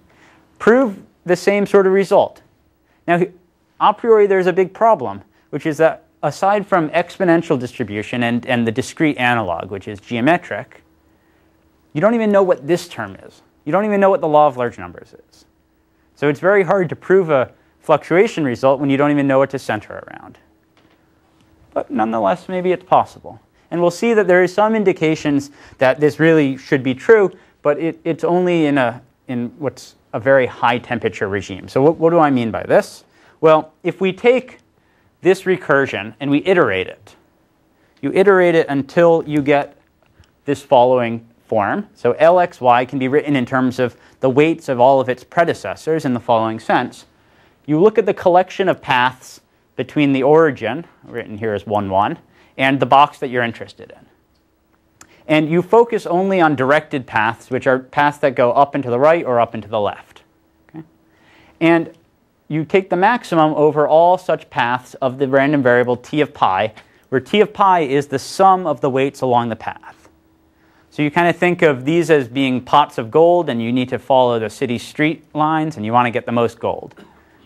Prove the same sort of result. Now, a priori there's a big problem, which is that aside from exponential distribution and, and the discrete analog, which is geometric, you don't even know what this term is. You don't even know what the law of large numbers is. So it's very hard to prove a fluctuation result when you don't even know what to center around. But nonetheless, maybe it's possible. And we'll see that there is some indications that this really should be true, but it, it's only in, a, in what's a very high temperature regime. So what, what do I mean by this? Well, if we take this recursion and we iterate it, you iterate it until you get this following form. So LXY can be written in terms of the weights of all of its predecessors in the following sense. You look at the collection of paths between the origin, written here as 1, 1, and the box that you're interested in. And you focus only on directed paths, which are paths that go up and to the right or up and to the left. Okay? And you take the maximum over all such paths of the random variable t of pi, where t of pi is the sum of the weights along the path. So you kind of think of these as being pots of gold, and you need to follow the city street lines, and you want to get the most gold.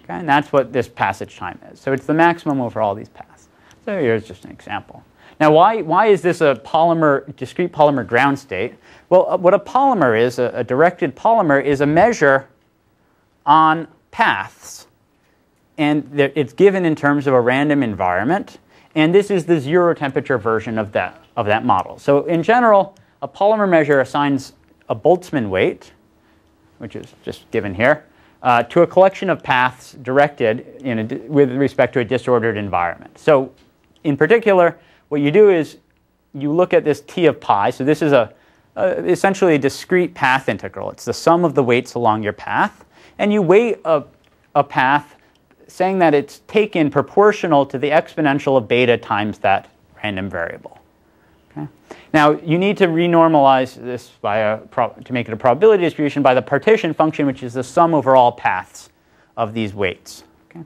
Okay? And that's what this passage time is. So it's the maximum over all these paths. So here's just an example. Now, why, why is this a polymer, discrete polymer ground state? Well, uh, what a polymer is, a, a directed polymer, is a measure on paths. And it's given in terms of a random environment. And this is the zero temperature version of that, of that model. So in general, a polymer measure assigns a Boltzmann weight, which is just given here, uh, to a collection of paths directed a, with respect to a disordered environment. So in particular, what you do is you look at this t of pi. So this is a, a, essentially a discrete path integral. It's the sum of the weights along your path. And you weight a, a path saying that it's taken proportional to the exponential of beta times that random variable. Now, you need to renormalize this by a to make it a probability distribution by the partition function, which is the sum over all paths of these weights. Okay?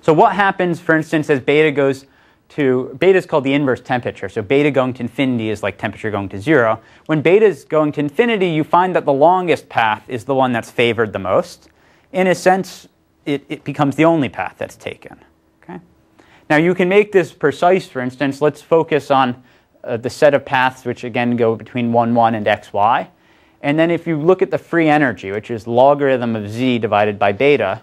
So what happens, for instance, as beta goes to, beta is called the inverse temperature. So beta going to infinity is like temperature going to zero. When beta is going to infinity, you find that the longest path is the one that's favored the most. In a sense, it, it becomes the only path that's taken. Okay? Now you can make this precise, for instance. Let's focus on uh, the set of paths which again go between 1, 1 and xy. And then if you look at the free energy, which is logarithm of z divided by beta,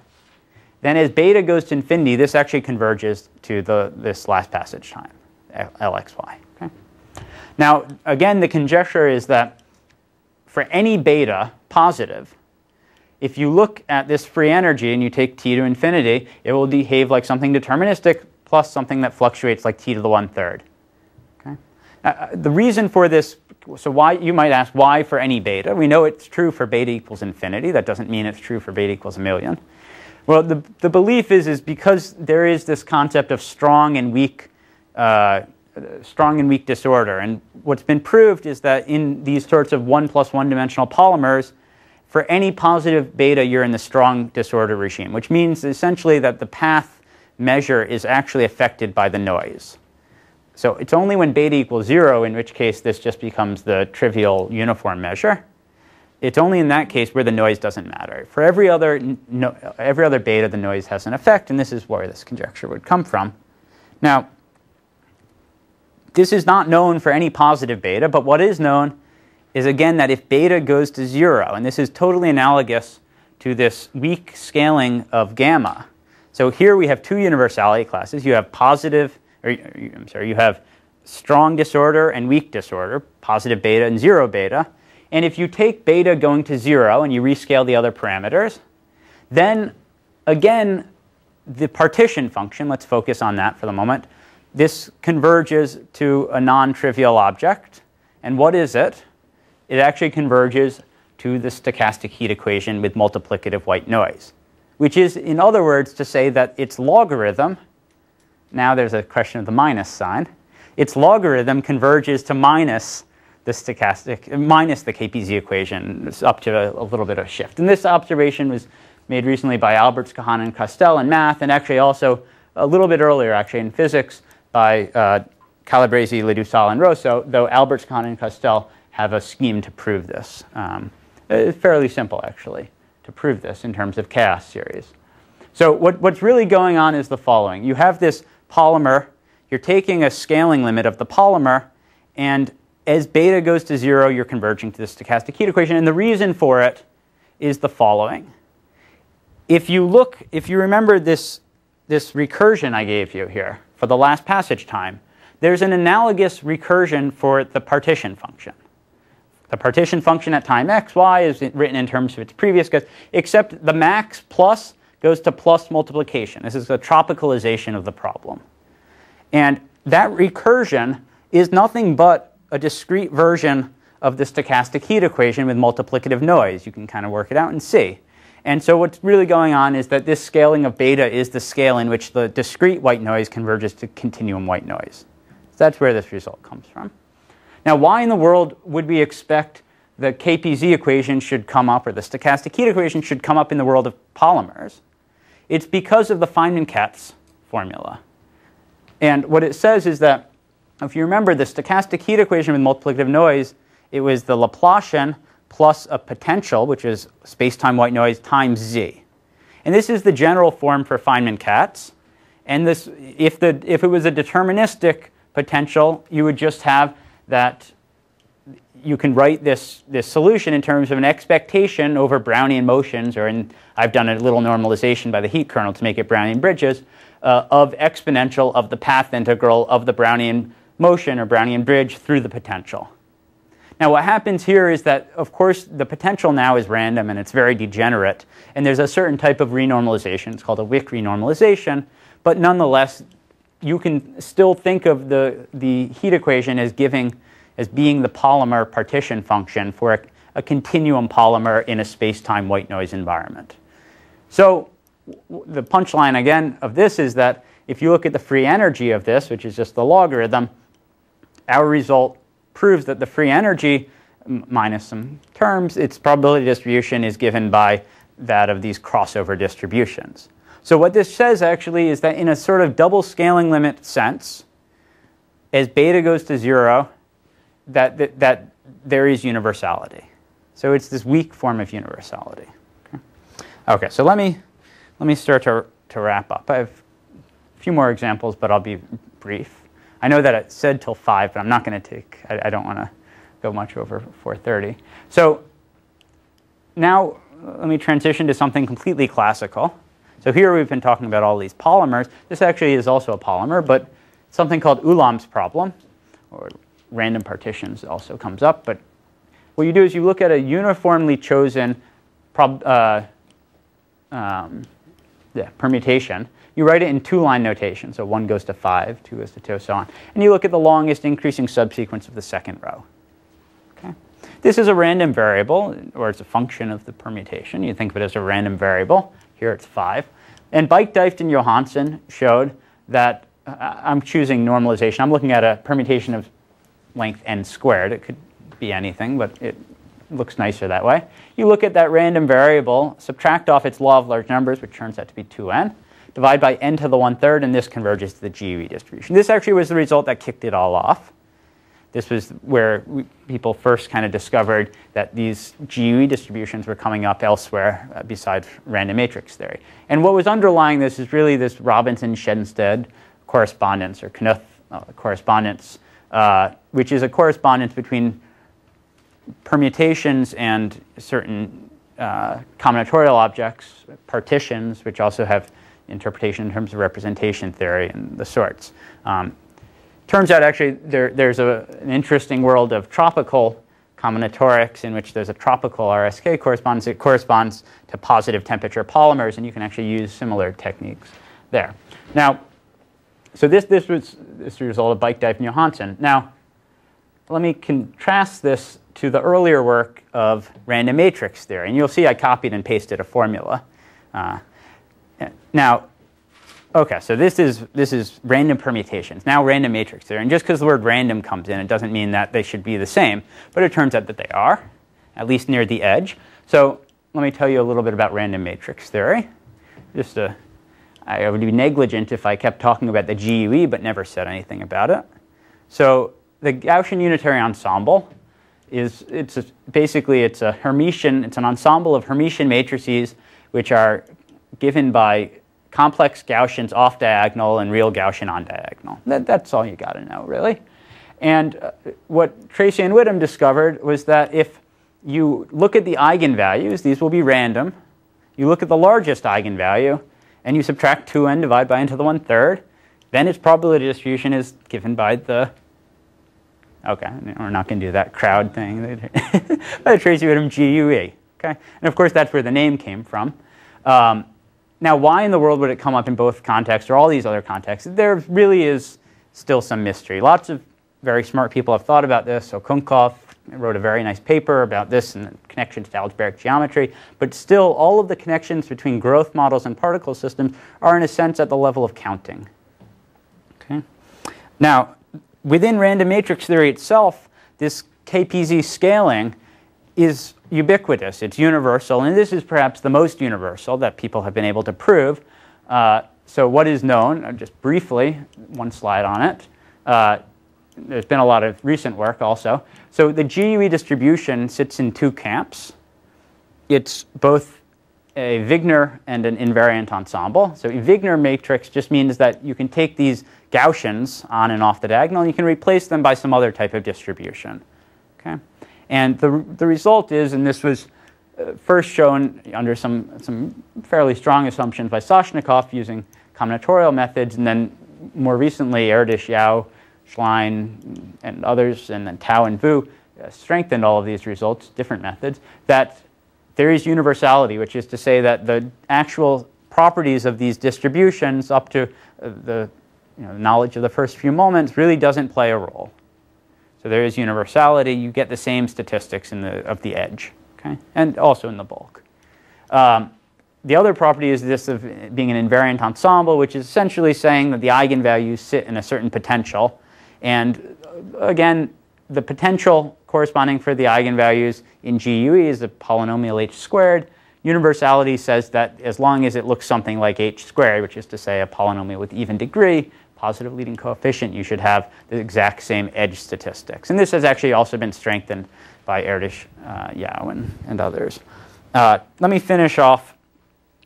then as beta goes to infinity, this actually converges to the, this last passage time, Lxy. Okay? Now, again, the conjecture is that for any beta positive, if you look at this free energy and you take t to infinity, it will behave like something deterministic plus something that fluctuates like t to the one-third. Okay? Uh, the reason for this, so why you might ask, why for any beta? We know it's true for beta equals infinity. That doesn't mean it's true for beta equals a million. Well, the, the belief is, is because there is this concept of strong and weak, uh, strong and weak disorder. And what's been proved is that in these sorts of one plus one dimensional polymers, for any positive beta, you're in the strong disorder regime, which means essentially that the path measure is actually affected by the noise. So it's only when beta equals zero, in which case this just becomes the trivial uniform measure it's only in that case where the noise doesn't matter. For every other, no, every other beta, the noise has an effect, and this is where this conjecture would come from. Now, this is not known for any positive beta, but what is known is again that if beta goes to zero, and this is totally analogous to this weak scaling of gamma. So here we have two universality classes. You have positive, or I'm sorry, you have strong disorder and weak disorder, positive beta and zero beta. And if you take beta going to zero and you rescale the other parameters, then again, the partition function, let's focus on that for the moment, this converges to a non-trivial object. And what is it? It actually converges to the stochastic heat equation with multiplicative white noise, which is, in other words, to say that its logarithm, now there's a question of the minus sign, its logarithm converges to minus the stochastic minus the KPZ equation up to a, a, little bit of shift. And this observation was made recently by Alberts, Khanin, and Quastel in math, and actually also a little bit earlier, actually in physics, by uh, Calabrese, Ledouxal, and Rosso, though Alberts, Khanin, and Quastel have a scheme to prove this. Um, it's fairly simple, actually, to prove this in terms of chaos series. So what, what's really going on is the following. You have this polymer, you're taking a scaling limit of the polymer, and as beta goes to zero, you're converging to the stochastic heat equation. And the reason for it is the following. If you look, if you remember this, this recursion I gave you here for the last passage time, there's an analogous recursion for the partition function. The partition function at time x, y is written in terms of its previous guess, except the max plus goes to plus multiplication. This is a tropicalization of the problem. And that recursion is nothing but a discrete version of the stochastic heat equation with multiplicative noise. You can kind of work it out and see. And so what's really going on is that this scaling of beta is the scale in which the discrete white noise converges to continuum white noise. So that's where this result comes from. Now, why in the world would we expect the KPZ equation should come up, or the stochastic heat equation should come up in the world of polymers? It's because of the Feynman-Kac formula. And what it says is that if you remember the stochastic heat equation with multiplicative noise, it was the Laplacian plus a potential, which is space-time white noise, times z. And this is the general form for Feynman-Kac. And this, if, the, if it was a deterministic potential, you would just have that you can write this, this solution in terms of an expectation over Brownian motions, or in, I've done a little normalization by the heat kernel to make it Brownian bridges, uh, of exponential of the path integral of the Brownian motion or Brownian bridge through the potential. Now, what happens here is that, of course, the potential now is random and it's very degenerate. And there's a certain type of renormalization. It's called a Wick renormalization. But nonetheless, you can still think of the, the heat equation as giving, as being the polymer partition function for a, a continuum polymer in a space-time white noise environment. So the punchline again of this is that if you look at the free energy of this, which is just the logarithm, our result proves that the free energy minus some terms, its probability distribution is given by that of these crossover distributions. So what this says actually is that in a sort of double scaling limit sense, as beta goes to zero, that, that, that there is universality. So it's this weak form of universality. Okay, okay so let me, let me start to, to wrap up. I have a few more examples, but I'll be brief. I know that it said till 5, but I'm not going to take, I, I don't want to go much over 4.30. So now let me transition to something completely classical. So here we've been talking about all these polymers. This actually is also a polymer, but something called Ulam's problem, or random partitions also comes up. But what you do is you look at a uniformly chosen prob, uh, um, yeah, permutation, you write it in two-line notation. So one goes to 5, 2 goes to 2, so on. And you look at the longest increasing subsequence of the second row. Okay? This is a random variable, or it's a function of the permutation. You think of it as a random variable. Here it's 5. And Baik, Deift, and Johansson showed that uh, I'm choosing normalization. I'm looking at a permutation of length n squared. It could be anything, but it looks nicer that way. You look at that random variable, subtract off its law of large numbers, which turns out to be 2n, divide by n to the one-third, and this converges to the GUE distribution. This actually was the result that kicked it all off. This was where we, people first kind of discovered that these GUE distributions were coming up elsewhere uh, besides random matrix theory. And what was underlying this is really this Robinson-Schensted correspondence, or Knuth uh, correspondence, uh, which is a correspondence between permutations and certain uh, combinatorial objects, partitions, which also have interpretation in terms of representation theory and the sorts. Um, turns out actually there, there's a, an interesting world of tropical combinatorics in which there's a tropical RSK correspondence. It corresponds to positive temperature polymers, and you can actually use similar techniques there. Now, so this, this was this result of Baik, Deift, and Johansson. Now, let me contrast this to the earlier work of random matrix theory. And you'll see I copied and pasted a formula. Uh, now, okay, so this is, this is random permutations. Now random matrix theory. And just because the word random comes in, it doesn't mean that they should be the same. But it turns out that they are, at least near the edge. So let me tell you a little bit about random matrix theory. Just to, I would be negligent if I kept talking about the GUE but never said anything about it. So the Gaussian unitary ensemble is it's a, basically it's a Hermitian, it's an ensemble of Hermitian matrices which are given by complex Gaussians off diagonal and real Gaussian on diagonal. That, that's all you got to know, really. And uh, what Tracy and Widom discovered was that if you look at the eigenvalues, these will be random. You look at the largest eigenvalue, and you subtract 2n divided by n to the 1 third, then its probability distribution is given by the, okay, we're not going to do that crowd thing, by the Tracy Widom GUE. Okay? And of course, that's where the name came from. Um, now, why in the world would it come up in both contexts or all these other contexts? There really is still some mystery. Lots of very smart people have thought about this. So Okounkov, wrote a very nice paper about this and connections to algebraic geometry. But still, all of the connections between growth models and particle systems are, in a sense, at the level of counting. Okay. Now, within random matrix theory itself, this KPZ scaling is ubiquitous. It's universal, and this is perhaps the most universal that people have been able to prove. Uh, so what is known, uh, just briefly, one slide on it. Uh, there's been a lot of recent work also. So the GUE distribution sits in two camps. It's both a Wigner and an invariant ensemble. So a Wigner matrix just means that you can take these Gaussians on and off the diagonal and you can replace them by some other type of distribution. Okay? And the, the result is, and this was uh, first shown under some, some fairly strong assumptions by Soshnikov using combinatorial methods, and then more recently, Erdős, Yau, Schlein, and others, and then Tao and Vu, uh, strengthened all of these results, different methods, that there is universality, which is to say that the actual properties of these distributions up to uh, the you know, knowledge of the first few moments really doesn't play a role. So there is universality. You get the same statistics in the, of the edge, okay? and also in the bulk. Um, the other property is this of being an invariant ensemble, which is essentially saying that the eigenvalues sit in a certain potential. And uh, again, the potential corresponding for the eigenvalues in GUE is a polynomial h squared. Universality says that as long as it looks something like h squared, which is to say a polynomial with even degree, positive leading coefficient, you should have the exact same edge statistics. And this has actually also been strengthened by Erdős, uh, Yau, and, and others. Uh, let me finish off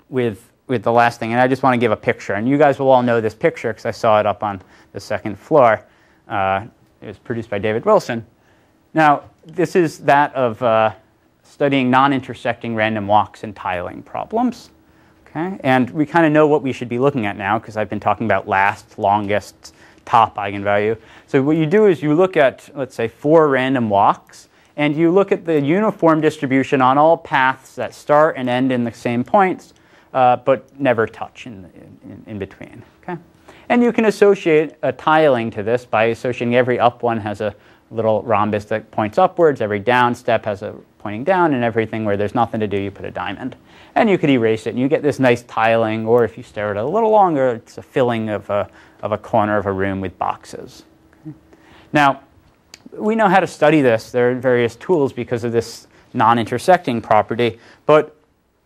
with, with the last thing, and I just want to give a picture. And you guys will all know this picture because I saw it up on the second floor. Uh, it was produced by David Wilson. Now, this is that of uh, studying non-intersecting random walks and tiling problems. Okay? And we kind of know what we should be looking at now because I've been talking about last, longest, top eigenvalue. So what you do is you look at, let's say, four random walks, and you look at the uniform distribution on all paths that start and end in the same points, uh, but never touch in, in, in between. Okay? And you can associate a tiling to this by associating every up one has a little rhombus that points upwards, every down step has a pointing down, and everything where there's nothing to do, you put a diamond. And you could erase it, and you get this nice tiling, or if you stare at it a little longer, it's a filling of a, of a corner of a room with boxes. Okay. Now, we know how to study this. There are various tools because of this non-intersecting property, but,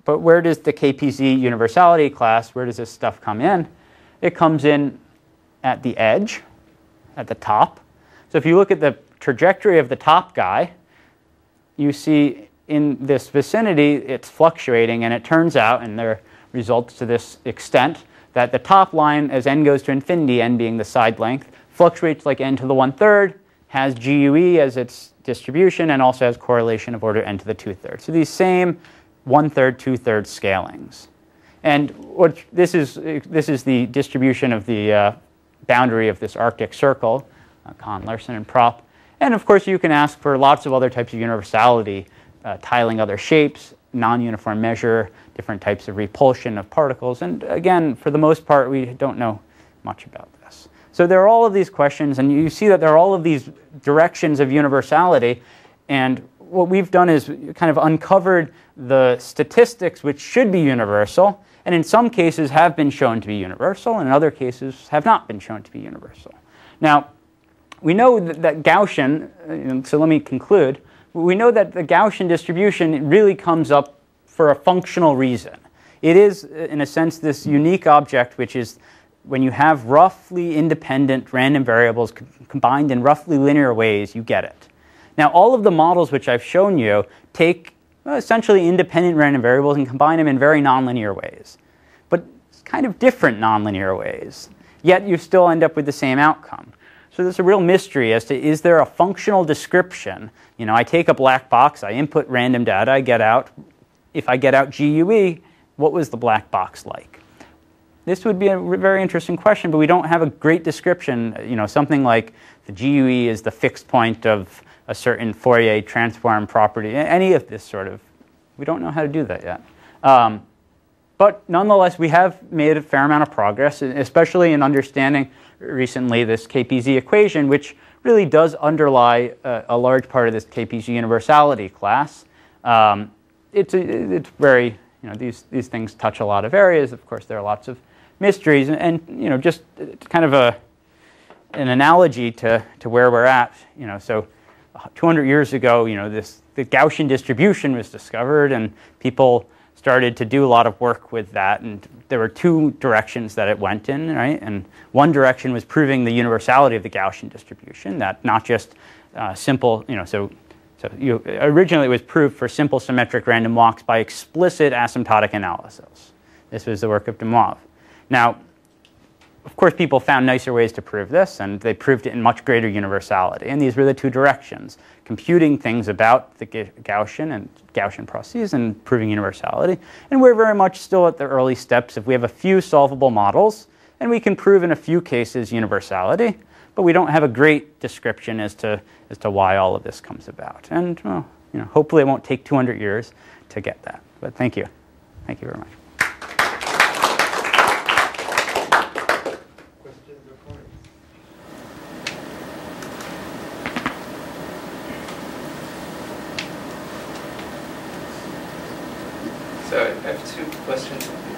but where does the KPZ universality class, where does this stuff come in? It comes in at the edge, at the top. So if you look at the trajectory of the top guy, you see in this vicinity it's fluctuating, and it turns out, and there results to this extent, that the top line as n goes to infinity, n being the side length, fluctuates like n to the one-third, has GUE as its distribution, and also has correlation of order n to the two-thirds. So these same one-third, two-thirds scalings. And what this is, this is the distribution of the uh, boundary of this Arctic circle, uh, Cohn, Larsen, and Propp. And of course, you can ask for lots of other types of universality, uh, tiling other shapes, non-uniform measure, different types of repulsion of particles. And again, for the most part, we don't know much about this. So there are all of these questions, and you see that there are all of these directions of universality. And what we've done is kind of uncovered the statistics which should be universal, and in some cases have been shown to be universal, and in other cases have not been shown to be universal. Now, we know that, that Gaussian, uh, so let me conclude, we know that the Gaussian distribution really comes up for a functional reason. It is, in a sense, this unique object which is when you have roughly independent random variables co combined in roughly linear ways, you get it. Now, all of the models which I've shown you take essentially independent random variables and combine them in very nonlinear ways, but kind of different nonlinear ways. Yet you still end up with the same outcome. So there's a real mystery as to is there a functional description? You know, I take a black box, I input random data, I get out. If I get out GUE, what was the black box like? This would be a very interesting question, but we don't have a great description. You know, something like the GUE is the fixed point of a certain Fourier transform property, any of this sort of, we don't know how to do that yet. Um, but nonetheless, we have made a fair amount of progress, especially in understanding recently this KPZ equation, which really does underlie a, a large part of this KPZ universality class. Um, it's, a, it's very, you know, these, these things touch a lot of areas. Of course, there are lots of mysteries, and, and you know, just kind of a, an analogy to, to where we're at, you know, so 200 years ago, you know, this, the Gaussian distribution was discovered, and people started to do a lot of work with that. And there were two directions that it went in, right? And one direction was proving the universality of the Gaussian distribution, that not just uh, simple, you know, so, so you, originally it was proved for simple symmetric random walks by explicit asymptotic analysis. This was the work of de Moivre. Now, of course, people found nicer ways to prove this, and they proved it in much greater universality. And these were the two directions computing things about the Gaussian and Gaussian processes and proving universality. And we're very much still at the early steps. If we have a few solvable models, and we can prove in a few cases universality, but we don't have a great description as to, as to why all of this comes about. And well, you know, hopefully it won't take 200 years to get that. But thank you. Thank you very much.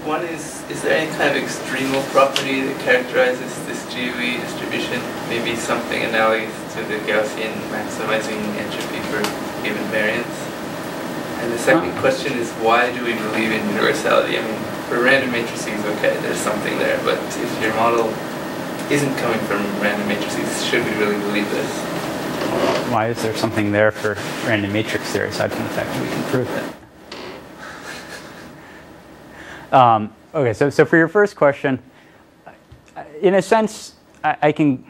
One is, is there any kind of that characterizes this GUE distribution? Maybe something analogous to the Gaussian maximizing entropy for given variance? And the second question is why do we believe in universality? I mean, for random matrices, okay, there's something there, but if your model isn't coming from random matrices, should we really believe this? Why is there something there for random matrix theory aside from the fact that we can prove it? Um, okay, so, so for your first question, in a sense, I, I can,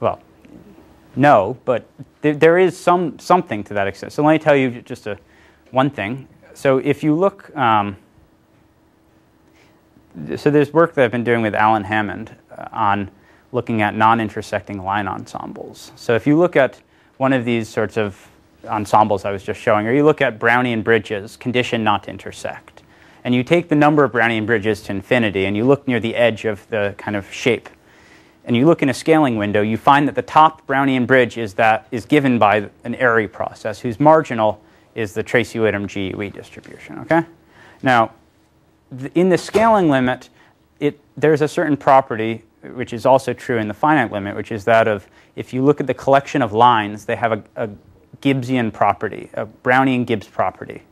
well, no, but there, there is some something to that extent. So let me tell you just a, one thing. So if you look, um, so there's work that I've been doing with Alan Hammond uh, on looking at non-intersecting line ensembles. So if you look at one of these sorts of ensembles I was just showing, or you look at Brownian bridges, condition not to intersect, and you take the number of Brownian bridges to infinity, and you look near the edge of the kind of shape, and you look in a scaling window, you find that the top Brownian bridge is that is given by an Airy process, whose marginal is the Tracy-Widom GUE distribution. Okay, now in the scaling limit, it, there's a certain property which is also true in the finite limit, which is that of if you look at the collection of lines, they have a, a Gibbsian property, a Brownian Gibbs property,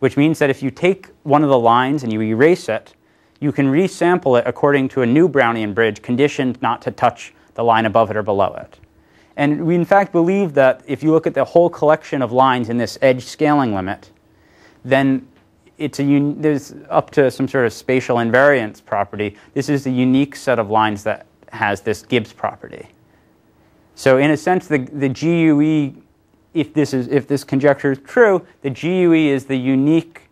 which means that if you take one of the lines and you erase it, you can resample it according to a new Brownian bridge conditioned not to touch the line above it or below it. And we in fact believe that if you look at the whole collection of lines in this edge scaling limit, then it's a there's up to some sort of spatial invariance property. This is the unique set of lines that has this Gibbs property. So in a sense, the, the GUE if this, is, if this conjecture is true, the GUE is the unique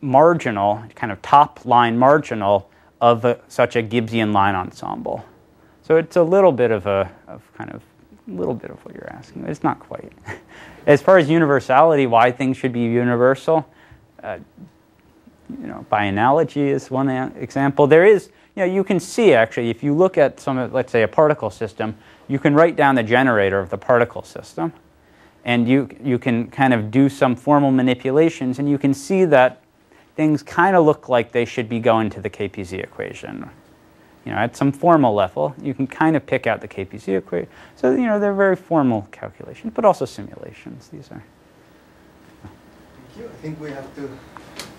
marginal, kind of top line marginal of a, such a Gibbsian line ensemble. So it's a little bit of a of kind of little bit of what you're asking. It's not quite. as far as universality, why things should be universal, uh, you know, by analogy is one example. There is, you know, you can see actually if you look at some, let's say, a particle system, you can write down the generator of the particle system and you, you can kind of do some formal manipulations, and you can see that things kind of look like they should be going to the KPZ equation. You know, at some formal level, you can kind of pick out the KPZ equation. So, you know, they're very formal calculations, but also simulations. These are. Thank you. I think we have to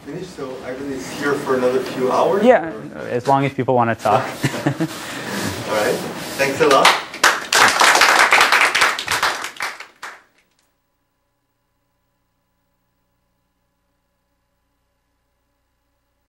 finish, so Ivan is here for another few hours? Yeah, or? as long as people want to talk. All right. Thanks a lot.